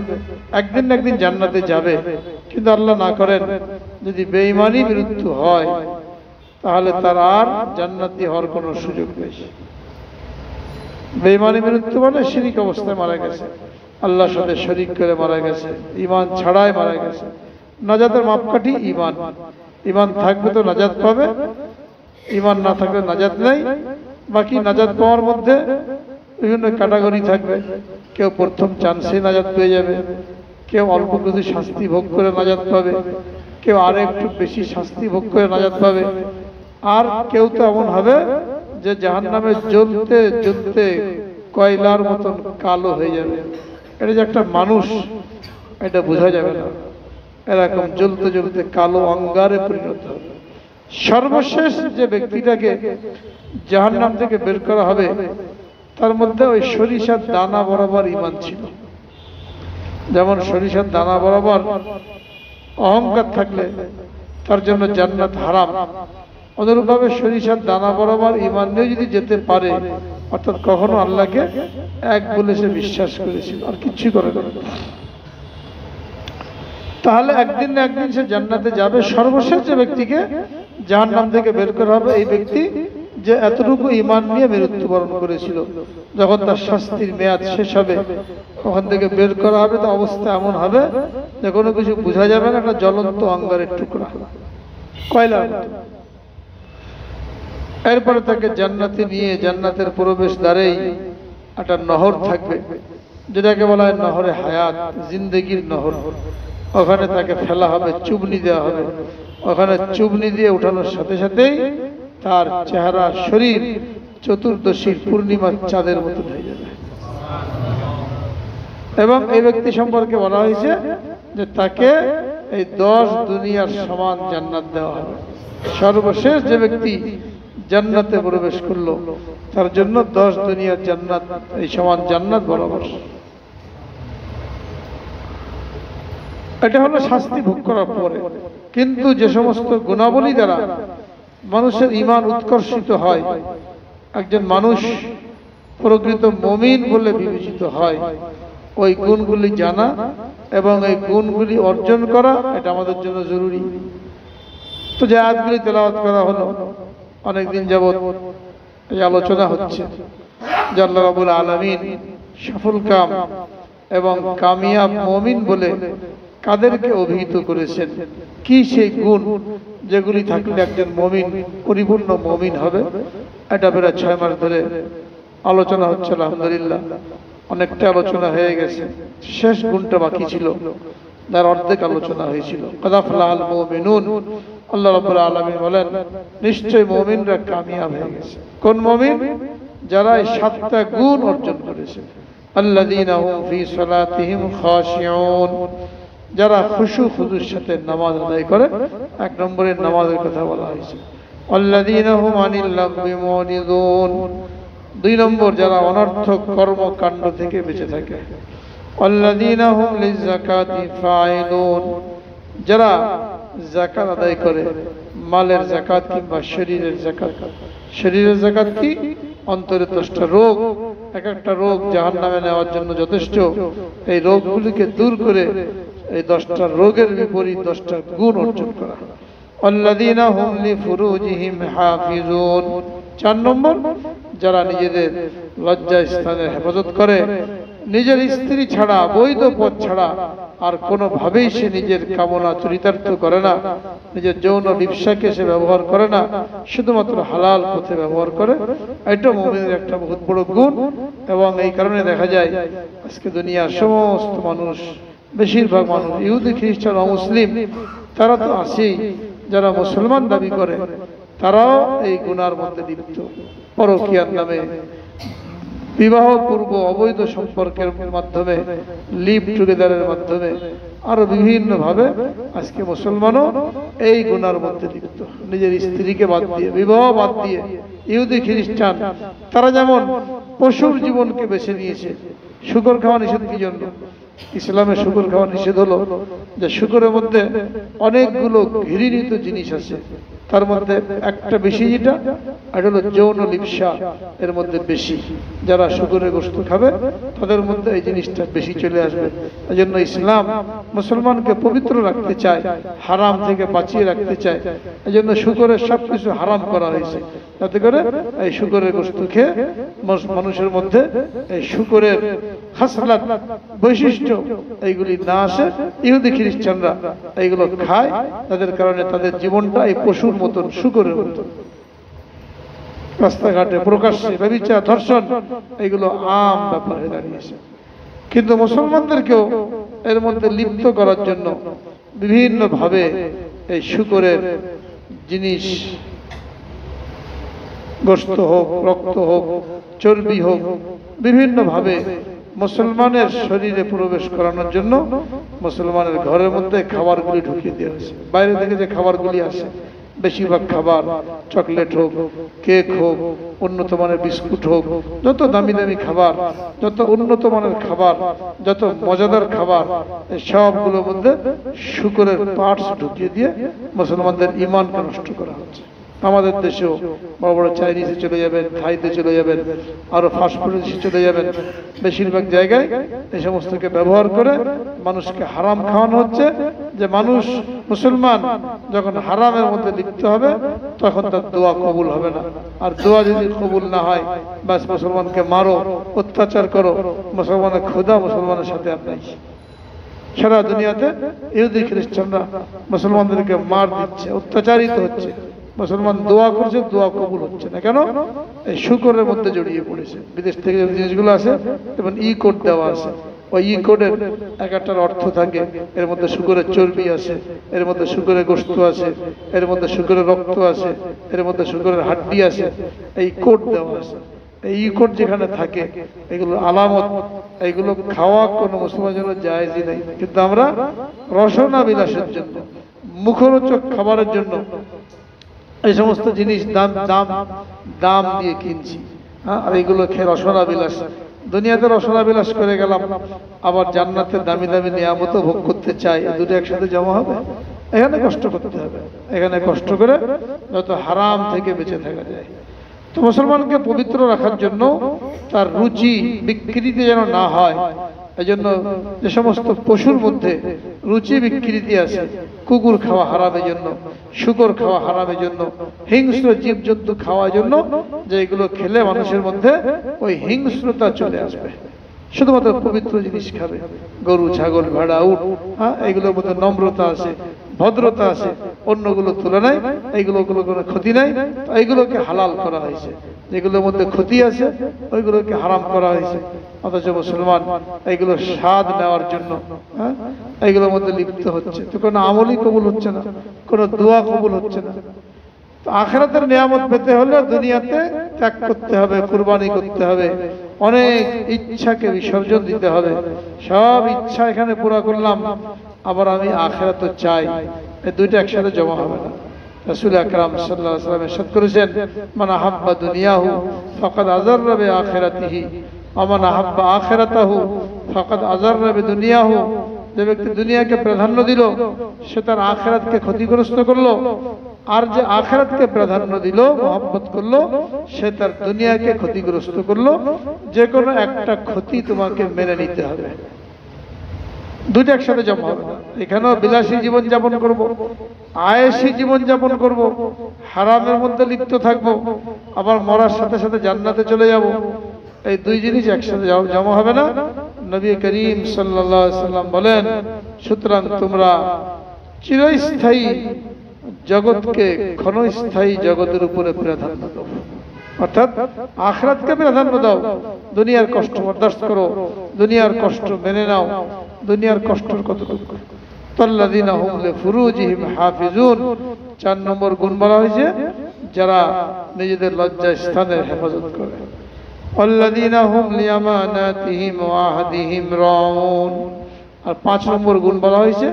একদিন না একদিন জান্নাতে যাবে। কিন্তু আল্লাহ না করেন, যদি বেঈমানি মৃত্যু হয়, তাহলে তার আর জান্নাতি হওয়ার কোনো সুযোগ নেই। বেঈমানি মৃত্যু মানে শিরিক অবস্থায় মারা গেছে। আল্লাহর সাথে শরিক করে মারা গেছে ইমান ছাড়াই মারা গেছে। নাজাতের মাপকাঠি ইমান ইমান থাকবে তো নাজাত পাবে ইমান না থাকলে নাজাত নেই। বাকি নাজাত পাওয়ার মধ্যে বিভিন্ন ক্যাটাগরি থাকবে। কেউ প্রথম চান্সে নাজাত পেয়ে যাবে, কেউ অল্প কিছু শাস্তি ভোগ করে নাজাত পাবে, কেউ আরও একটু বেশি শাস্তি ভোগ করে নাজাত পাবে। আর কেউ তো এমন হবে যে জাহান নামে জ্বলতে জ্বলতে কয়লার মতন কালো হয়ে যাবে। এটা যে একটা মানুষ, এটা বোঝা যাবে না। এরকম জ্বলতে জ্বলতে কালো অঙ্গারে পরিণত সর্বশেষ যে ব্যক্তিটাকে জাহান নাম থেকে বের করা হবে, তার মধ্যে ওই সরিষার দানা বরাবর ইমান ছিল। যেমন সরিষার দানা বরাবর অহংকার থাকলে তার জন্য জান্নাত হারাম। অনুরূপভাবে সরিষার দানা বরাবর ইমান নিয়ে যদি যেতে পারে, অর্থাৎ কখনো আল্লাহকে এক বলে সে বিশ্বাস করেছিল, আর কিচ্ছু করে না। তাহলে একদিন না একদিন সে জান্নাতে যাবে, সর্বশেষ যে ব্যক্তিকে যার নাম থেকে বের করা হবে, এই ব্যক্তি যে এতটুকু ইমান নিয়ে মৃত্যুবরণ করেছিল, যখন তার শাস্তির মেয়াদ শেষ হবে, ওখান থেকে বের করা হবে, তো অবস্থা এমন হবে যে কোনো কিছু বোঝা যাবে না, একটা জ্বলন্ত অঙ্গারের টুকরা। কয়লা? এরপরে তাকে জান্নাতে নিয়ে জান্নাতের প্রবেশ দ্বারেই একটা নহর থাকবে। যেটাকে বলা হয় নহরে হায়াত, জিন্দগির নহর। ওখানে তাকে ফেলা হবে, চুবনি দেওয়া হবে। ওখানে চুবনি দিয়ে উঠানোর সাথে সাথেই তার চেহারা, শরীর চতুর্দশীর পূর্ণিমার চাঁদের মতো হয়ে যাবে। এবং এই ব্যক্তি সম্পর্কে বলা হয়েছে যে তাকে এই দশ দুনিয়ার সমান জান্নাত দেওয়া হবে। সর্বশেষ যে ব্যক্তি জান্নাতে প্রবেশ করল। তার জন্য দশ দুনিয়ার জান্নাত, এই সমান জান্নাত বরাবর। এটা হলো শাস্তি ভোগ করার পরে। কিন্তু যে সমস্ত গুণাবলী দ্বারা মানুষের ইমান উৎকর্ষিত হয়, একজন মানুষ প্রকৃত মমিন বলে বিবেচিত হয়, ওই গুণগুলি জানা এবং এই গুণগুলি অর্জন করা, এটা আমাদের জন্য জরুরি। তো যে আয়াতগুলি তেলাওয়াত করা হলো অনেকদিন যাবৎ এই আলোচনা হচ্ছে। রাবুল আলমিন সফল কাম এবং কামিয়াব মমিন বলে কাদেরকে অভিহিত করেছেন। কি সেই গুণ যেগুলি থাকলে একজন মমিন, পরিপূর্ণ মমিন হবে? এটা প্রায় ছয় মাস ধরে আলোচনা হচ্ছে, আলহামদুলিল্লাহ। অনেকটা আলোচনা হয়ে গেছে। শেষ গুণটা বাকি ছিল। যার অর্ধেক আলোচনা হয়েছিল। কদাফলাল মুমিনুন আল্লাহ আলামিন বলেন নিশ্চয় মুমিনরা কামিয়াব হয়ে গেছে। কোন মুমিন? যারা সাতটা গুণ অর্জন করেছে। যারা খুশু খুদুর সাথে নামাজ আদায় করে, এক নম্বরের নামাজের কথা বলা হয়েছে। দুই নম্বর, যারা অনর্থক কর্মকাণ্ড থেকে বেঁচে থাকে। যারা যাকাত আদায় করে, মালের জাকাত কিংবা শরীরের জাকাত শরীরের জাকাত কি? অন্তরে দশটা রোগ। এক একটা রোগ জাহান্নামে নেওয়ার জন্য যথেষ্ট। এই রোগগুলিকে দূর করে এই দশটা রোগের বিপরীত দশটা গুণ অর্জন করা। অল্লাদিনা হুমলি ফুরুজিহিম হাফিজুন। চার নম্বর, যারা নিজেদের লজ্জা স্থানের হেফাজত করে, নিজের স্ত্রী ছাড়া, বৈধ পথ ছাড়া, আর কোনোভাবেই সে নিজের কামনা চরিতার্থ করে না, নিজের যৌন লিপসাকে সে ব্যবহার করে না, শুধুমাত্র হালাল পথে ব্যবহার করে। এটা মোমিনের একটা বহুত বড় গুণ, এবং এই কারণে দেখা যায়, আজকে দুনিয়ার সমস্ত মানুষ, বেশিরভাগ মানুষ, ইহুদি, খ্রিস্টান, অমুসলিম, তারা তো আছেই, যারা মুসলমান দাবি করে। তারাও এই গুনার মধ্যে লিপ্ত। পরকিয়ার নামে বিবাহ পূর্ব অবৈধ সম্পর্কের মাধ্যমে, লিভ টুগেদারের মাধ্যমে আরও বিভিন্ন ভাবে আজকে মুসলমানও এই গুনার মধ্যে লিপ্ত। নিজের স্ত্রীকে বাদ দিয়ে, বিবাহ বাদ দিয়ে ইহুদি, খ্রিস্টান, তারা যেমন পশুর জীবনকে বেছে নিয়েছে, শুকর খাওয়া নিষেধ কি জন্য? ইসলামে শুকর খাওয়া নিষেধ হলো যে শুকরের মধ্যে অনেকগুলো ঘৃণিত জিনিস আছে। তার মধ্যে একটা বেশি যেটা এটা হলো যৌন লিপসা। এর মধ্যে বেশি। যারা শুকরের গোস্ত খাবে, তাদের মধ্যে এই জিনিসটা বেশি চলে আসবে। এই জন্য ইসলাম মুসলমানকে পবিত্র রাখতে চায়, হারাম থেকে বাঁচিয়ে রাখতে চায়। এই জন্য শুকরের সব কিছু হারাম করা হয়েছে। যাতে করে এই শুকরের গোস্ত খেয়ে মানুষের মধ্যে এই শুকরের হাসলাত বৈশিষ্ট্য এইগুলি না আসে। ইহুদি খ্রিস্টানরা এইগুলো খায়। তাদের কারণে তাদের জীবনটা এই পশুর মতন শুকরের মতন। রাস্তাঘাটে প্রকাশ্যে ব্যবচার ধর্ষণ, এগুলো আম ব্যাপার হয়ে দাঁড়িয়েছে। কিন্তু মুসলমানদেরকেও এর মধ্যে লিপ্ত করার জন্য বিভিন্ন ভাবে এই শুকরের জিনিস গোস্ত হোক, রক্ত হোক, চর্বি হোক বিভিন্ন ভাবে মুসলমানের শরীরে প্রবেশ করানোর জন্য মুসলমানের ঘরের মধ্যে খাবারগুলি ঢুকিয়ে দেওয়া হয়েছে। বাইরে থেকে যে খাবারগুলি আসে বেশিরভাগ খাবার চকলেট হোক কেক হোক, উন্নত মানের বিস্কুট হোক, যত দামি দামি খাবার, যত উন্নত মানের খাবার, যত মজাদার খাবার সবগুলোর মধ্যে শুকরের পার্টস ঢুকিয়ে দিয়ে মুসলমানদের ইমানকে নষ্ট করা হচ্ছে। আমাদের দেশেও বড় বড় চাইনিজে চলে যাবেন থাইতে চলে যাবেন, আরও ফাস্টফুডে চলে যাবেন। বেশিরভাগ জায়গায় এই সমস্তকে ব্যবহার করে মানুষকে হারাম খাওয়ানো হচ্ছে। যে মানুষ মুসলমান, যখন হারামের মধ্যে লিপ্ত হবে, তখন তার দোয়া কবুল হবে না। আর দোয়া যদি কবুল না হয়, ব্যাস মুসলমানকে মারো, অত্যাচার করো, মুসলমানের ক্ষুদা মুসলমানের সাথে আপনার সারা দুনিয়াতে ইহুদি খ্রিস্টানরা মুসলমানদেরকে মার দিচ্ছে, অত্যাচারিত হচ্ছে। মুসলমান দোয়া করছে, দোয়া কবুল হচ্ছে না। কেন? এই শুকরের মধ্যে জড়িয়ে পড়েছে। বিদেশ থেকে যে জিনিসগুলো আছে যেমন ই কোড দেওয়া আছে। ওই ই কোডের এক একটার অর্থ থাকে। এর মধ্যে শুকরের চর্বি আছে, এর মধ্যে শুকরের গোস্ত আছে, এর মধ্যে শুকরের রক্ত আছে, এর মধ্যে শুকরের হাড্ডি আছে। এই কোড দেওয়া আছে। এই ইকট যেখানে থাকে, এগুলো আলামত। এইগুলো খাওয়া কোনো মুসলমানের জন্য জায়েজই নেই। কিন্তু আমরা রসনা বিলাসের জন্য, মুখরোচক খাবারের জন্য এই সমস্ত জিনিস দাম দাম দাম দিয়ে কিনছি। হ্যাঁ আর এইগুলো খেয়ে রসনা বিলাস দুনিয়াতে রসনা বিলাস করে গেলাম। আবার জান্নাতের দামি দামি নিয়ামত ভোগ করতে চাই। দুটো একসাথে জমা হবে? এখানে কষ্ট করতে হবে। এখানে কষ্ট করে যত হারাম থেকে বেঁচে থাকা যায়। তো মুসলমানকে পবিত্র রাখার জন্য তার রুচি বিকৃতি যেন না হয় এই জন্য যে সমস্ত পশুর মধ্যে রুচি বিকৃতি আছে কুকুর খাওয়া হারামের জন্য, শুকর খাওয়া হারামের জন্য, হিংস্র জীবজন্তু খাওয়ার জন্য যে এগুলো খেলে মানুষের মধ্যে ওই হিংস্রতা চলে আসবে। শুধুমাত্র পবিত্র জিনিস খাবে, গরু, ছাগল, ভেড়া, উট হ্যাঁ এগুলোর মধ্যে নম্রতা আছে, ভদ্রতা আছে, অন্যগুলোর তুলনায় এইগুলো কোনো ক্ষতি নাই এইগুলোকে হালাল করা হয়েছে। যেগুলোর মধ্যে ক্ষতি আছে, ওইগুলোকে হারাম করা হয়েছে। অথচ মুসলমান এইগুলো স্বাদ নেওয়ার জন্য হ্যাঁ এইগুলোর মধ্যে লিপ্ত হচ্ছে। তো কোনো আমলই কবুল হচ্ছে না, কোনো দোয়া কবুল হচ্ছে না। তো আখেরাতের নিয়ামত পেতে হলে দুনিয়াতে ত্যাগ করতে হবে, কুরবানি করতে হবে। অনেক ইচ্ছাকে বিসর্জন দিতে হবে। সব ইচ্ছা এখানে পুরা করলাম, আবার আমি আখেরাত চাই। এই দুইটা একসাথে জমা হবে না। রসুল আকরাম সাল্লাহ সাল্লাম এরশাদ করেছেন, মান আহাব্বা দুনিয়াহু ফাকাদ আজাররাবে আখেরাতিহি আমান আহাব্বা আখেরাতাহু ফাকাদ আজাররাবে দুনিয়াহু যে ব্যক্তি দুনিয়াকে প্রাধান্য দিল, সে তার আখেরাতকে ক্ষতিগ্রস্ত করল। আর যে আখেরাতকে প্রাধান্য দিল মোহাম্মত করল, সে তার দুনিয়াকে ক্ষতিগ্রস্ত করল। যে কোনো একটা ক্ষতি তোমাকে মেনে নিতে হবে। দুইটা একসাথে জমা হবে। এখানেও বিলাসী জীবন যাপন করব আয়েসী জীবন যাপন করব, হারামের মধ্যে লিপ্ত থাকব, আবার মরার সাথে সাথে জান্নাতে চলে যাব। এই দুই জিনিস একসাথে জমা হবে না। নবী করিম সাল্লাম বলেন, সুতরাং তোমরা চিরস্থায়ী জগৎকে ক্ষণস্থায়ী জগতের উপরে প্রাধান্য দাও। অর্থাৎ আখরাতকে প্রাধান্য দাও। দুনিয়ার কষ্ট বরদাস্ত করো, দুনিয়ার কষ্ট মেনে নাও। দুনিয়ার কষ্টর কত দুঃখ তল্লাদিনা হুমলে ফুরুজিহিম হাফিজুন। চার নম্বর গুণ বলা হয়েছে, যারা নিজেদের লজ্জা স্থানের হেফাজত করে। অল্লাদিনা হুম লিয়ামানাতিহিম ওয়াহাদিহিম রাউন। আর পাঁচ নম্বর গুণ বলা হয়েছে,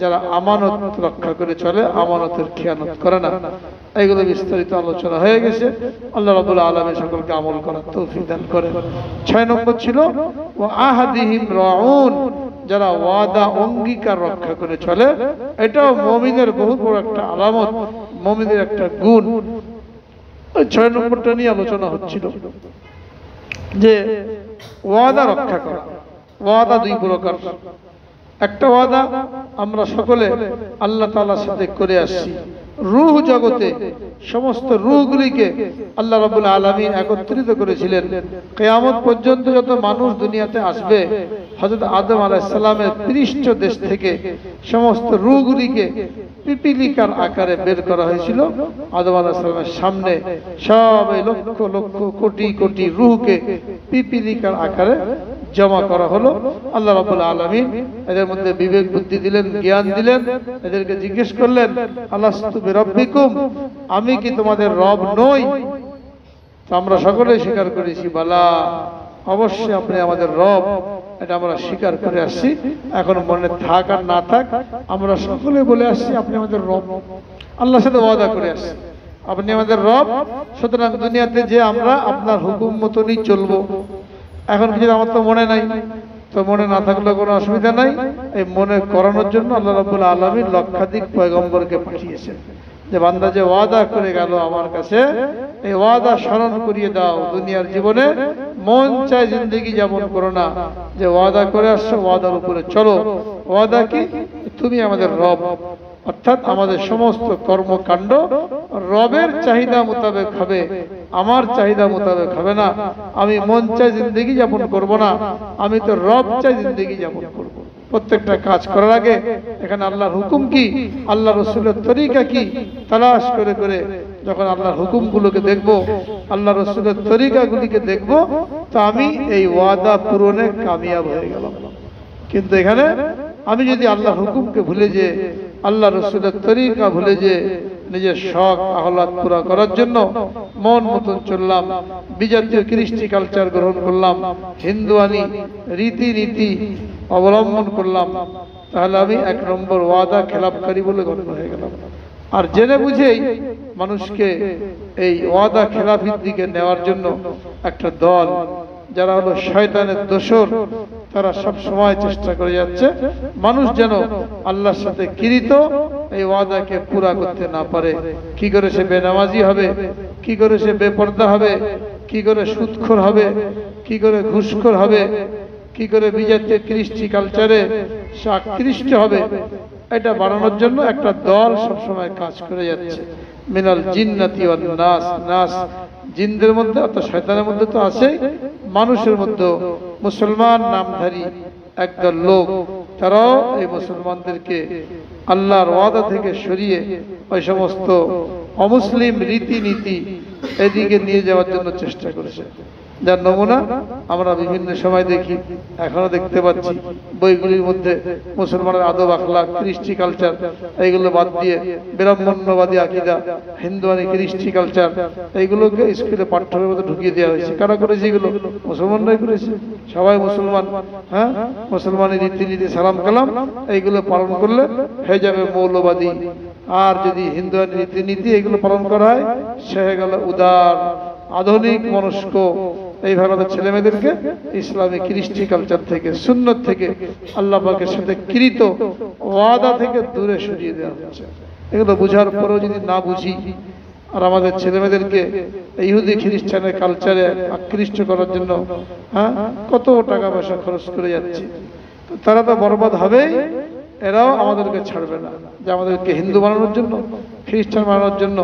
যারা আমানত রক্ষা করে চলে, আমানতের খেয়ানত করে না। এগুলো বিস্তারিত আলোচনা হয়ে গেছে। আল্লাহ রাবুল আলমী সকলকে আমল করার তৌফিক দান করে ছয় নম্বর ছিল ও আহাদিহিম রাউন। যারা ওয়াদা, অঙ্গীকার রক্ষা করে চলে, এটাও মমিনের বহু বড় একটা আলামত, মমিনের একটা গুণ। ওই ছয় নম্বরটা নিয়ে আলোচনা হচ্ছিল যে ওয়াদা রক্ষা করা, ওয়াদা দুই প্রকার। একটা ওয়াদা আমরা সকলে আল্লাহ তাআলার সাথে করে আসছি রূহ জগতে সমস্ত রূহগুলিকে আল্লাহ রাব্বুল আলামিন একত্রিত করেছিলেন। কিয়ামত পর্যন্ত যত মানুষ দুনিয়াতে আসবে, হযরত আদম আলাইহিস সালামের পৃষ্ঠ দেশ থেকে সমস্ত রূহগুলিকে পিপিলিকার আকারে বের করা হয়েছিল। আদম আলাইহিস সালামের সামনে সব এই লক্ষ লক্ষ কোটি কোটি রূহকে পিপিলিকার আকারে জমা করা হলো। আল্লাহ রাব্বুল আলামিন এদের মধ্যে বিবেক বুদ্ধি দিলেন, জ্ঞান দিলেন, এদেরকে জিজ্ঞেস করলেন আল্লাহ রব্বিকুম আমি কি তোমাদের রব নই? আমরা সকলেই স্বীকার করেছি, বালা, অবশ্যই আপনি আমাদের রব। এটা আমরা স্বীকার করে আসছি। এখন মনে থাক আর না থাক, আমরা সকলে বলে আসছি, আপনি আমাদের রব। আল্লাহর সাথে ওয়াদা করে আসছি, আপনি আমাদের রব, সুতরাং দুনিয়াতে যে আমরা আপনার হুকুম মতনই চলবো। এখন কিছু আমার তো মনে নাই। তো মনে না থাকলে কোনো অসুবিধা নাই। এই মনে করানোর জন্য আল্লাহ রাবুল আলমী লক্ষাধিক পয়গম্বরকে পাঠিয়েছেন। যে বান্দা যে ওয়াদা করে গেল আমার কাছে, এই ওয়াদা স্মরণ করিয়ে দাও। দুনিয়ার জীবনে মন চায় জিন্দগি যেমন করো না। যে ওয়াদা করে আসছো, ওয়াদার উপরে চলো। ওয়াদা কি? তুমি আমাদের রব। অর্থাৎ আমাদের সমস্ত কর্মকাণ্ড রবের চাহিদা মোতাবেক হবে, আমার চাহিদা মোতাবেক হবে না। আমি মন চাই জিন্দগি যাপন করব না, আমি তো রব চাই জিন্দগি যাপন করব। প্রত্যেকটা কাজ করার আগে এখানে আল্লাহর হুকুম কি? আল্লাহ রসুলের তরিকা কি? তালাশ করে করে যখন আল্লাহর হুকুমগুলোকে দেখব আল্লাহ রসুলের তরিকাগুলিকে দেখব, তো আমি এই ওয়াদা পূরণে কামিয়াব হয়ে গেলাম। কিন্তু এখানে আমি যদি আল্লাহ হুকুমকে ভুলে যে আল্লাহ রসুলের তরিকা ভুলে যে নিজের শখ আহ্লাদ পুরা করার জন্য মন মতন চললাম বিজাতীয় কৃষ্টি কালচার গ্রহণ করলাম হিন্দুয়ানি রীতিনীতি অবলম্বন করলাম তাহলে আমি এক নম্বর ওয়াদা খেলাপকারী বলে গণ্য হয়ে গেলাম। আর জেনে বুঝেই মানুষকে এই ওয়াদা খেলাফির দিকে নেওয়ার জন্য একটা দল যারা হলো শয়তানের দোসর তারা সব সময় চেষ্টা করে যাচ্ছে। মানুষ যেন আল্লাহর সাথে কিরিত এই ওয়াদাকে পুরা করতে না পারে। কি করে সে বেনামাজি হবে? কি করে সে বেপর্দা হবে? কি করে সুদখোর হবে? কি করে ঘুষখোর হবে? কি করে বিজাতীয় কৃষ্টি কালচারে সে আকৃষ্ট হবে? এটা বাড়ানোর জন্য একটা দল সবসময় কাজ করে যাচ্ছে। মিনাল জিন্নাতি নাস। নাস জিনদের মধ্যে অর্থাৎ শয়তানের মধ্যে তো আছেই। মানুষের মধ্যে মুসলমান নামধারী একদল লোক, তারাও এই মুসলমানদেরকে আল্লাহর ওয়াদা থেকে সরিয়ে ওই সমস্ত অমুসলিম রীতিনীতি এদিকে নিয়ে যাওয়ার জন্য চেষ্টা করেছে। যার নমুনা আমরা বিভিন্ন সময় দেখি, এখনও দেখতে পাচ্ছি। বইগুলির মধ্যে মুসলমানের আদব আখলা কৃষ্টি কালচার এইগুলো বাদ দিয়ে ব্রাহ্মণ্যবাদী আকিদা হিন্দুয়ানি কৃষ্টি কালচার এইগুলোকে স্কুলে পাঠ্যের মধ্যে ঢুকিয়ে দেওয়া হয়েছে। কারা করেছে এগুলো? মুসলমানরাই করেছে। সবাই মুসলমান হ্যাঁ? মুসলমানের রীতিনীতি, সালাম কালাম, এইগুলো পালন করলে হয়ে যাবে মৌলবাদী। আর যদি হিন্দুয়ানি রীতিনীতি এগুলো পালন করা হয়, সে হয়ে গেল উদার, আধুনিক, মনস্ক এইভাবে আমাদের ছেলে মেয়েদেরকে ইসলামী কৃষ্টি কালচার থেকে, সুন্নত থেকে আল্লাহ পাকের সাথে কৃত ওয়াদা থেকে দূরে সরিয়ে দেওয়া হচ্ছে। এগুলো বোঝার পরেও যদি না বুঝি, আর আমাদের ছেলে মেয়েদেরকে ইহুদি খ্রিস্টানের কালচারে আকৃষ্ট করার জন্য হ্যাঁ কত টাকা পয়সা খরচ করে যাচ্ছে। তারা তো বরবাদ হবেই, এরাও আমাদেরকে ছাড়বে না। যে আমাদেরকে হিন্দু বানানোর জন্য খ্রিস্টান বানানোর জন্য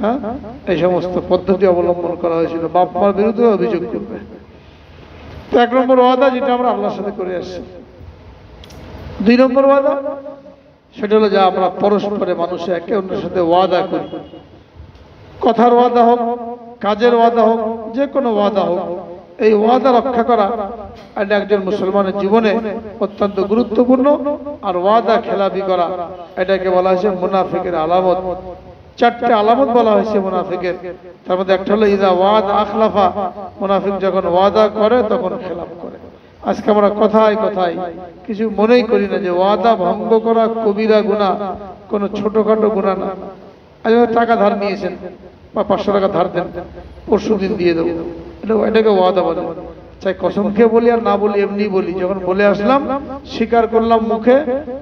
হ্যাঁ? এই সমস্ত পদ্ধতি অবলম্বন করা হয়েছিল। বাপ মার বিরুদ্ধে অভিযোগ করবে। এক নম্বর ওয়াদা যেটা আমরা আল্লাহর সাথে করে আসছি। দুই নম্বর ওয়াদা, সেটা হলো যে আমরা পরস্পরে মানুষে একে অন্যের সাথে ওয়াদা করি। কথার ওয়াদা হোক, কাজের ওয়াদা হোক, যে কোনো ওয়াদা হোক এই ওয়াদা রক্ষা করা এটা একজন মুসলমানের জীবনে অত্যন্ত গুরুত্বপূর্ণ আর ওয়াদা খেলাপি করা। এটাকে বলা হয়েছে মুনাফিকের আলামত। চারটে আলামত বলা হয়েছে মুনাফিকের। তার মধ্যে একটা হলো, ইদা ওয়াদ আখলাফা। মুনাফিক যখন ওয়াদা করে, তখন খেলাপ করে। আজকে আমরা কথায় কথায় কিছু মনেই করি না যে ওয়াদা ভঙ্গ করা কবিরা গুণা কোনো ছোটখাটো গুণা না। আজ টাকা ধার নিয়েছেন বা পাঁচশো টাকা ধার দেন। পরশু দিন দিয়ে দেবো। এটা এটাকে ওয়াদা বলে। চাই কসম খেয়ে বলি আর না বলি এমনি বলি। যখন বলে আসলাম স্বীকার করলাম মুখে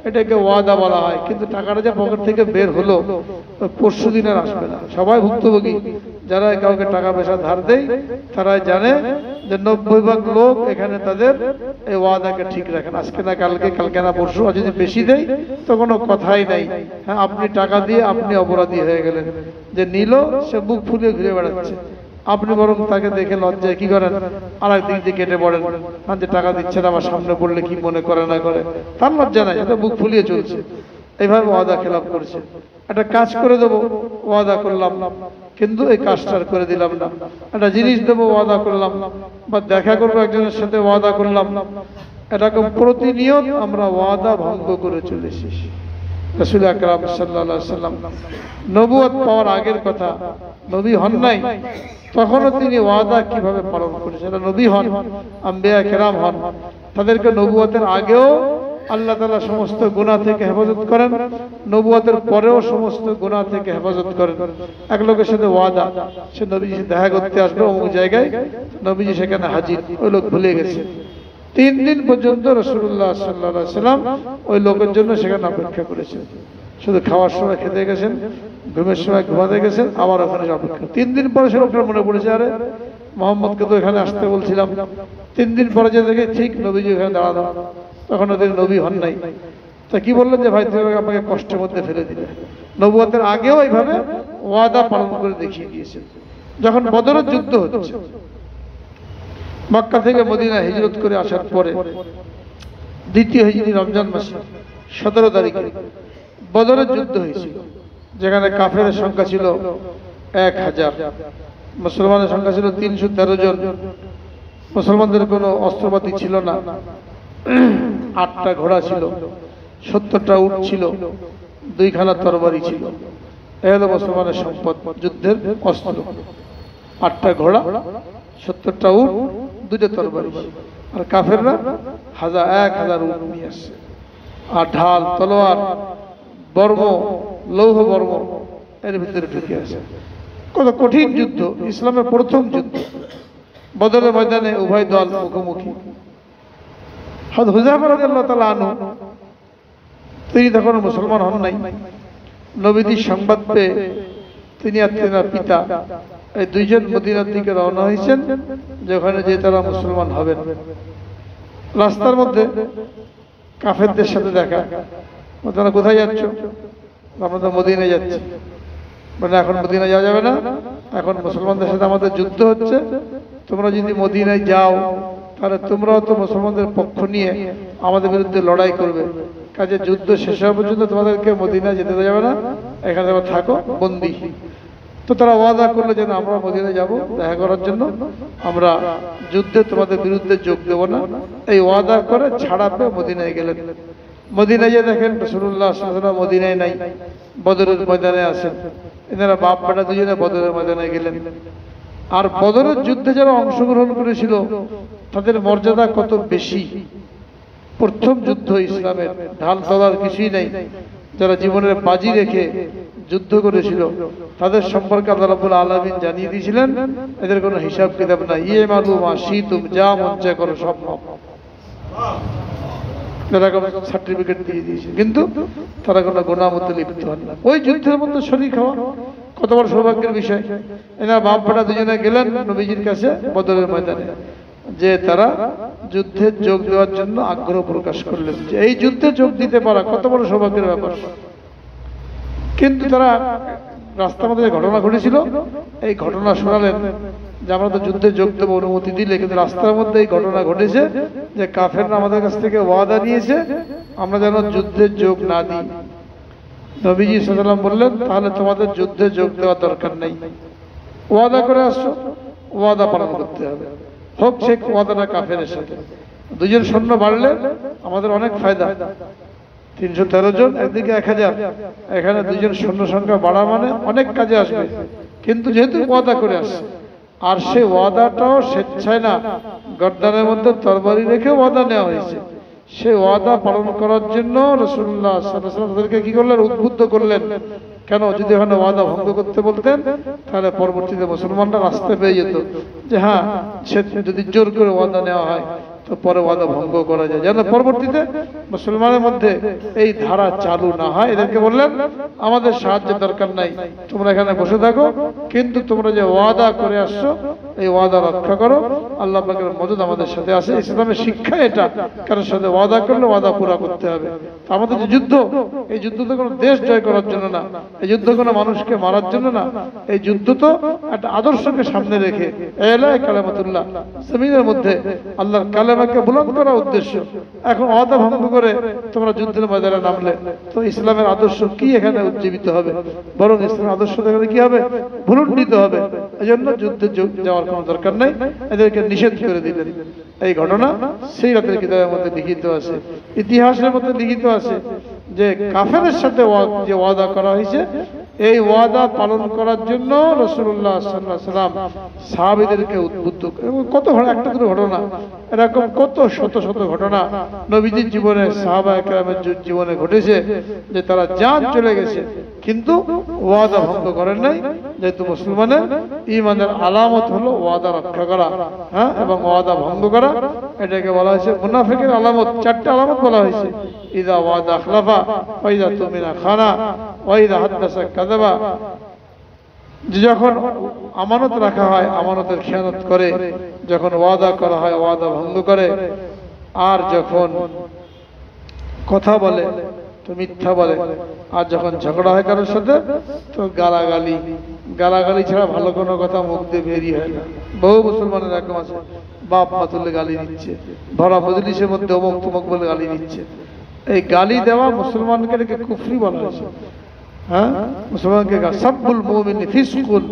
এটাকে ওয়াদা বলা হয়। কিন্তু টাকাটা যে পকেট থেকে বের হলো পরশু দিন আর আসবে না। সবাই ভুক্তভোগী। যারা কাউকে টাকা পয়সা ধার দেয় তারা জানে যে নব্বই ভাগ লোক এখানে তাদের এই ওয়াদাকে ঠিক রাখেন আজকে না কালকে কালকে না পরশু। আর যদি বেশি দেয় তো কোনো কথাই নাই। হ্যাঁ আপনি টাকা দিয়ে আপনি অপরাধী হয়ে গেলেন। যে নিল সে বুক ফুলিয়ে ঘুরে বেড়াচ্ছে। আপনি বরং তাকে দেখে লজ্জায় কি করেন? আর একদিক দিয়ে কেটে পড়েন হ্যাঁ যে টাকা দিচ্ছেন আমার সামনে পড়লে কি মনে করে না করে? তার লজ্জা নাই বুক ফুলিয়ে চলছে। এইভাবে ওয়াদা খেলাপ করছে। একটা কাজ করে দেবো, ওয়াদা করলাম না কিন্তু এই কাজটার করে দিলাম না। একটা জিনিস দেবো, ওয়াদা করলাম না বা দেখা করব একজনের সাথে, ওয়াদা করলাম। এরকম প্রতিনিয়ত আমরা ওয়াদা ভঙ্গ করে চলেছি। রসুল আকরাম সাল্লাহ সাল্লাম নবুয়ত পাওয়ার আগের কথা নবী হন নাই, তখনও তিনি ওয়াদা কীভাবে পালন করেছেন? এটা নবী হন, আম্বিয়া কেরাম হন। তাদেরকে নবুয়তের আগেও আল্লাহ তালা সমস্ত গুণা থেকে হেফাজত করেন, নবুয়তের পরেও সমস্ত গুণা থেকে হেফাজত করেন। এক লোকের সাথে ওয়াদা, সে নবীজি দেখা করতে আসবে অমুক জায়গায়, নবীজি সেখানে হাজির, ওই লোক ভুলে গেছে। তিন দিন পর্যন্ত রসুল্লাহ সাল্লাহ সাল্লাম ওই লোকের জন্য সেখানে অপেক্ষা করেছেন শুধু খাওয়ার সময় খেতে গেছেন, ঘুমের সময় ঘুমাতে গেছেন, আবার ওখানে অপেক্ষা তিন দিন পরে সে লোকটার মনে পড়েছে, আরে, মোহাম্মদকে তো এখানে আসতে বলছিলাম। তিন দিন পরে যে দেখে, ঠিক, নবীজি ওখানে দাঁড়ানো তখন ওদের নবী হন নাই। তা কি বললেন যে, ভাই, তুমি আমাকে কষ্টের মধ্যে ফেলে দিলে। নবুয়াতের আগেও এইভাবে ওয়াদা পালন করে দেখিয়ে দিয়েছেন। যখন বদরের যুদ্ধ হচ্ছে, মক্কা থেকে মদিনা হিজরত করে আসার পরে, দ্বিতীয় হিজরি রমজান মাসে, সতেরো তারিখে বদরের যুদ্ধ হয়েছিল, যেখানে কাফের সংখ্যা ছিল এক হাজার। মুসলমানের সংখ্যা ছিল তিনশো তেরো জন। মুসলমানদের কোনো অস্ত্রপাতি ছিল না। আটটা ঘোড়া ছিল, সত্তরটা উট ছিল, দুইখানা তরবারি ছিল। এ হলো মুসলমানের সম্পদ, যুদ্ধের অস্ত্র। আটটা ঘোড়া, সত্তরটা উট দুটো তরবারি। আর কাফেররা হাজার, এক হাজার উট নিয়ে আসছে। আর ঢাল, তলোয়ার বর্ম, লৌহ বর্ম, এর ভিতরে ঢুকে আছে। কত কঠিন যুদ্ধ, ইসলামের প্রথম যুদ্ধ। বদলের ময়দানে উভয় দল মুখোমুখি। হদ আনু তিনি তখন মুসলমান হন নাই। নবীদির সংবাদ পেয়ে তিনি আর তেনার পিতা, এই দুইজন মদিনার দিকে রওনা হয়েছেন, যেখানে যে তারা মুসলমান হবেন। রাস্তার মধ্যে কাফেরদের সাথে দেখা। তোমরা কোথায় যাচ্ছ? আমরা তো মদিনায় যাচ্ছি। মানে এখন মদিনায় যাওয়া যাবে না। এখন মুসলমানদের সাথে আমাদের যুদ্ধ হচ্ছে। তোমরা যদি মদিনায় যাও, তাহলে তোমরাও তো মুসলমানদের পক্ষ নিয়ে আমাদের বিরুদ্ধে লড়াই করবে। কাজে যুদ্ধ শেষ হওয়া পর্যন্ত তোমাদেরকে মদিনায় যেতে যাবে না। এখানে তোমরা থাকো, বন্দি। তো তারা ওয়াদা করল যে আমরা মদিনায় যাব দেখা করার জন্য। আমরা যুদ্ধে তোমাদের বিরুদ্ধে যোগ দেব না। এই ওয়াদা করে ছাড়া পেয়ে মদিনায় গেলেন। মদিনায় দেখেন রসুল্লাহ মদিনায় নাই, বদরের ময়দানে আছেন। এনারা বাপ বেটা দুজনে বদরের ময়দানে গেলেন। আর বদরের যুদ্ধে যারা অংশগ্রহণ করেছিল, তাদের মর্যাদা কত বেশি? প্রথম যুদ্ধ ইসলামের, ঢাল তলার কিছুই নাই। যারা জীবনের বাজি রেখে যুদ্ধ করেছিল, তাদের সম্পর্কে আল্লাহ আলামিন জানিয়ে দিয়েছিলেন, এদের কোনো হিসাব কিতাব না ইয়ে মালুম আসি তুম যা মন করো নাও। এরকম সার্টিফিকেট দিয়ে দিয়েছে। কিন্তু তারা কোনো গোনা মধ্যে লিপ্ত হন ওই যুদ্ধের মধ্যে শরীর খাওয়া কত বড় সৌভাগ্যের বিষয়। এনার বাপ বেটা দুজনে গেলেন নবীজির কাছে বদরের ময়দানে। যে তারা যুদ্ধে যোগ দেওয়ার জন্য আগ্রহ প্রকাশ করলেন যে এই যুদ্ধে যোগ দিতে পারা কত বড় সৌভাগ্যের ব্যাপার। কিন্তু তারা রাস্তার মধ্যে ঘটনা ঘটেছিল, এই ঘটনা শোনালেন যে আমরা তো যুদ্ধে যোগ দেবো অনুমতি দিলে, কিন্তু রাস্তার মধ্যে এই ঘটনা ঘটেছে যে কাফেররা আমাদের কাছ থেকে ওয়াদা নিয়েছে, আমরা যেন যুদ্ধে যোগ না দিই। নবীজি সাল্লাম বললেন, তাহলে তোমাদের যুদ্ধে যোগ দেওয়ার দরকার নেই। ওয়াদা করে আসছো, ওয়াদা পালন করতে হবে। হোক সে ওয়াদাটা কাফের সাথে। দুজন সৈন্য বাড়লে আমাদের অনেক ফায়দা। তিনশো তেরো জন, একদিকে এক হাজার। এখানে দুজন সৈন্য সংখ্যা বাড়া মানে অনেক কাজে আসবে। কিন্তু যেহেতু ওয়াদা করে আসছে আর সে ওয়াদাটাও স্বেচ্ছায় না। গর্দানের মধ্যে তরবারি রেখে ওয়াদা নেওয়া হয়েছে। সে ওয়াদা পালন করার জন্য রসুল্লাহ তাদেরকে কি করলেন? উদ্বুদ্ধ করলেন। কেন? যদি ওখানে ওয়াদা ভঙ্গ করতে বলতেন, তাহলে পরবর্তীতে মুসলমানরা রাস্তা পেয়ে যেত। যে হ্যাঁ যদি জোর করে ওয়াদা নেওয়া হয় তো পরে ওয়াদা ভঙ্গ করা যায়। যেন পরবর্তীতে মুসলমানের মধ্যে এই ধারা চালু না হয়। এদেরকে বললেন, আমাদের সাহায্য দরকার নাই। তোমরা এখানে বসে থাকো। কিন্তু তোমরা যে ওয়াদা করে আসছো এই ওয়াদা রক্ষা করো। আল্লাহ পাকের মদত আমাদের সাথে আছে। ইসলামের শিক্ষা এটা। কারোর সাথে ওয়াদা করলে ওয়াদা পুরা করতে হবে। আমাদের যে যুদ্ধ, এই যুদ্ধ তো কোনো দেশ জয় করার জন্য না। এই যুদ্ধ কোনো মানুষকে মারার জন্য না। এই যুদ্ধ তো একটা আদর্শকে সামনে রেখে। এলাই কালামতুল্লাহ। জমিনের মধ্যে আল্লাহর কালেমাকে বুলন্দ করার উদ্দেশ্য। এখন অদা ভঙ্গ করে তোমরা যুদ্ধের ময়দানে নামলে। তো ইসলামের আদর্শ কি এখানে উজ্জীবিত হবে? বরং ইসলামের আদর্শ এখানে কি হবে? ভুলুণ্ঠিত হবে। এই জন্য যুদ্ধে যাওয়ার সেই রাতের মধ্যে লিখিত আছে। ইতিহাসের মধ্যে লিখিত আছে যে সাথে যে ওয়াদা করা হয়েছে, এই ওয়াদা পালন করার জন্য রসুল্লাহ সাহাবিদেরকে উদ্বুদ্ধ কত একটা দুটো ঘটনা এরকম কত শত শত ঘটনা নবীজির জীবনে সাহাবা একরামের জীবনে ঘটেছে যে তারা যান চলে গেছে। কিন্তু ওয়াদা ভঙ্গ করেন নাই, যেহেতু মুসলমানের ইমানের আলামত হলো ওয়াদা রক্ষা করা হ্যাঁ এবং ওয়াদা ভঙ্গ করা। এটাকে বলা হয়েছে মুনাফিকের আলামত, চারটে আলামত বলা হয়েছে। ইদা ওয়াদা খলাফা, ওয়াইদা তুমিনা খানা, ওয়াইদা হাদ্দাসা কাদাবা যখন আমানত রাখা হয়, আমানতের খেয়ানত করে যখন ওয়াদা করা হয়, ওয়াদা ভঙ্গ করে, আর যখন কথা বলে, তো মিথ্যা বলে, আর যখন ঝগড়া হয় কারোর সাথে, তো গালাগালি। গালাগালি ছাড়া ভালো কোনো কথা মুখ দিয়ে বেরিয়ে হয় না। বহু মুসলমানের এরকম আছে, বাপ মা তুলে গালি দিচ্ছে ভরা মজলিসের মধ্যে অমুক তমুক বলে গালি দিচ্ছে। এই গালি দেওয়া মুসলমানকে কুফরি বলা হয়েছে। হ্যাঁ? মুসলমানকে সাব্বুল মুমিন ফিসকুল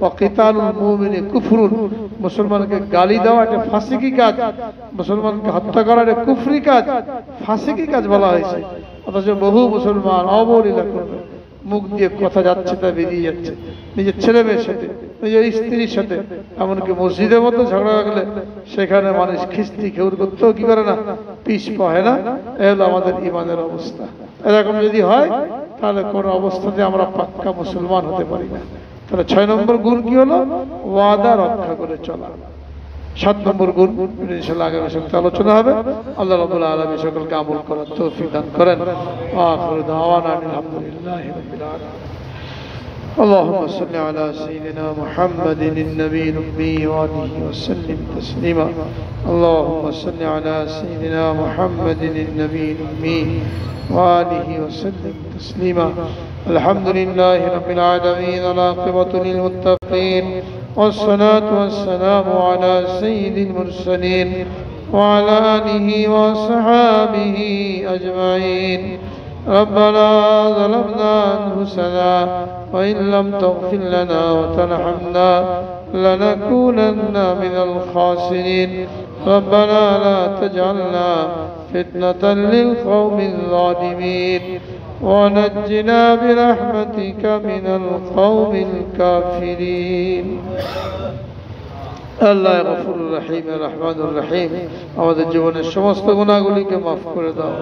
ওয়া কিতালুল মুমিন কুফরুন। মুসলমানকে গালি দেওয়া এটা ফাসিকি কাজ। মুসলমানকে হত্যা করা এটা কুফরি কাজ। ফাসিকি কাজ বলা হয়েছে। অথচ বহু মুসলমান অবলীলা করবে। মুখ দিয়ে কথা যাচ্ছে তা বেরিয়ে যাচ্ছে। নিজের ছেলে মেয়ের সাথে, নিজের স্ত্রীর সাথে। এমনকি মসজিদের মতো ঝগড়া লাগলে সেখানে মানুষ খিস্তি খেউর করতেও কি করে না? পিস পায় না। এ হলো আমাদের ইমানের অবস্থা। এরকম যদি হয়, তাহলে কোন অবস্থাতে আমরা পাক্কা মুসলমান হতে পারি না। তাহলে ছয় নম্বর গুণ কি হলো? ওয়াদা রক্ষা করে চলা। সাত নম্বর গুণ ইনশাআল্লাহ আগামী সঙ্গে আলোচনা হবে, আল্লাহ রবুল্লা আলমী সকলকে আমল করার তৌফিক দান করেন। আলহামদুলিল্লাহি اللهم صل على سيدنا محمد النبي الأمي وآله وسلم تسليما. اللهم صل على سيدنا محمد النبي الأمي وآله وسلم تسليما. الحمد لله رب العالمين العاقبة للمتقين والصلاة والسلام على سيد المرسلين وعلى آله وصحابه أجمعين. ربنا ظلمنا أنفسنا وإن لم تغفر لنا وترحمنا لنكونن من الخاسرين. ربنا لا تجعلنا فتنة للقوم الظالمين. ونجنا برحمتك من القوم الكافرين. আল্লাহ গফুর রহিম, রহমানুর রহিম। আমাদের জীবনের সমস্ত গুণাগুলিকে মাফ করে দাও।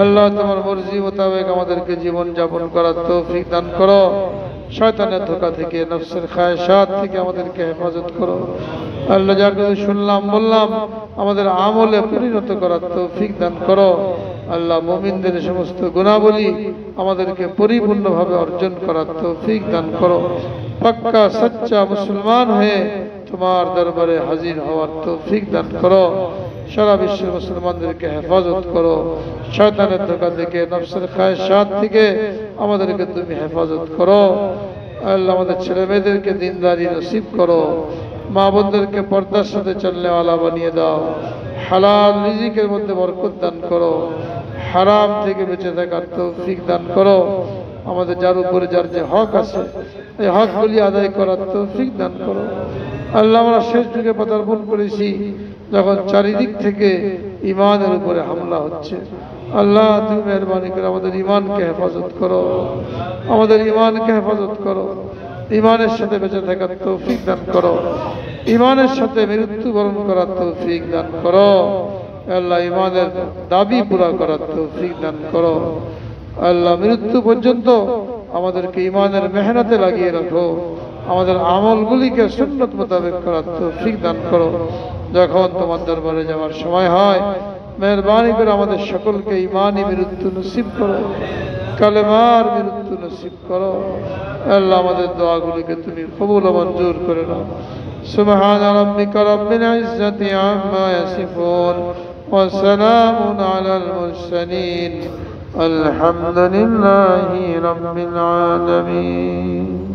আল্লাহ তোমার মর্জি মোতাবেক আমাদেরকে জীবন যাপন করার তৌফিক দান করো। শয়তানের ধোকা থেকে, নফসের খায়সাত থেকে আমাদেরকে হেফাজত করো। আল্লাহ যা কিছু শুনলাম, বললাম, আমাদের আমলে পরিণত করার তৌফিক দান করো। আল্লাহ মোমিনদের সমস্ত গুণাবলী আমাদেরকে পরিপূর্ণভাবে অর্জন করার তৌফিক দান করো। পাক্কা, সচ্চা মুসলমান হয়ে তোমার দরবারে হাজির হওয়ার তৌফিক দান করো। সারা বিশ্বের মুসলমানদেরকে হেফাজত করো। শয়তানের ধোকা থেকে, নফসের খায়সাত থেকে আমাদেরকে তুমি হেফাজত করো। আল্লাহ আমাদের ছেলে মেয়েদেরকে দিনদারি নসিব করো। মা বোনদেরকে পর্দার সাথে চললে আলা বানিয়ে দাও। হালাল রিজিকের মধ্যে বরকত দান করো। হারাম থেকে বেঁচে থাকার তৌফিক দান করো। আমাদের যার উপরে যার যে হক আছে, এই হকগুলি আদায় করার তৌফিক দান করো। আল্লাহ আমরা শেষ যুগে পদার্পণ করেছি, যখন চারিদিক থেকে ইমানের উপরে হামলা হচ্ছে। আল্লাহ, তুমি মেহরবানি করে আমাদের ইমানকে হেফাজত করো। আমাদের ইমানকে হেফাজত করো। ইমানের সাথে বেঁচে থাকার তৌফিক দান করো। ইমানের সাথে মৃত্যুবরণ করার তৌফিক দান করো। আল্লাহ ইমানের দাবি পুরা করার তৌফিক দান করো। আল্লাহ, মৃত্যু পর্যন্ত আমাদেরকে ইমানের মেহনতে লাগিয়ে রাখো। আমাদের আমলগুলিকে সুন্নত মোতাবেক করার তৌফিক দান করো যখন তোমার দরবারে যাওয়ার সময় হয় মেহরবানি করে আমাদের সকলকে ইমানই মৃত্যু নসিব করো কালেমার মৃত্যু নসিব করো আল্লাহ আমাদের দোয়াগুলিকে তুমি কবুল ও মঞ্জুর করে নাও سبحان ربك رب العزة عما يصفون وسلام على المرسلين الحمد لله رب العالمين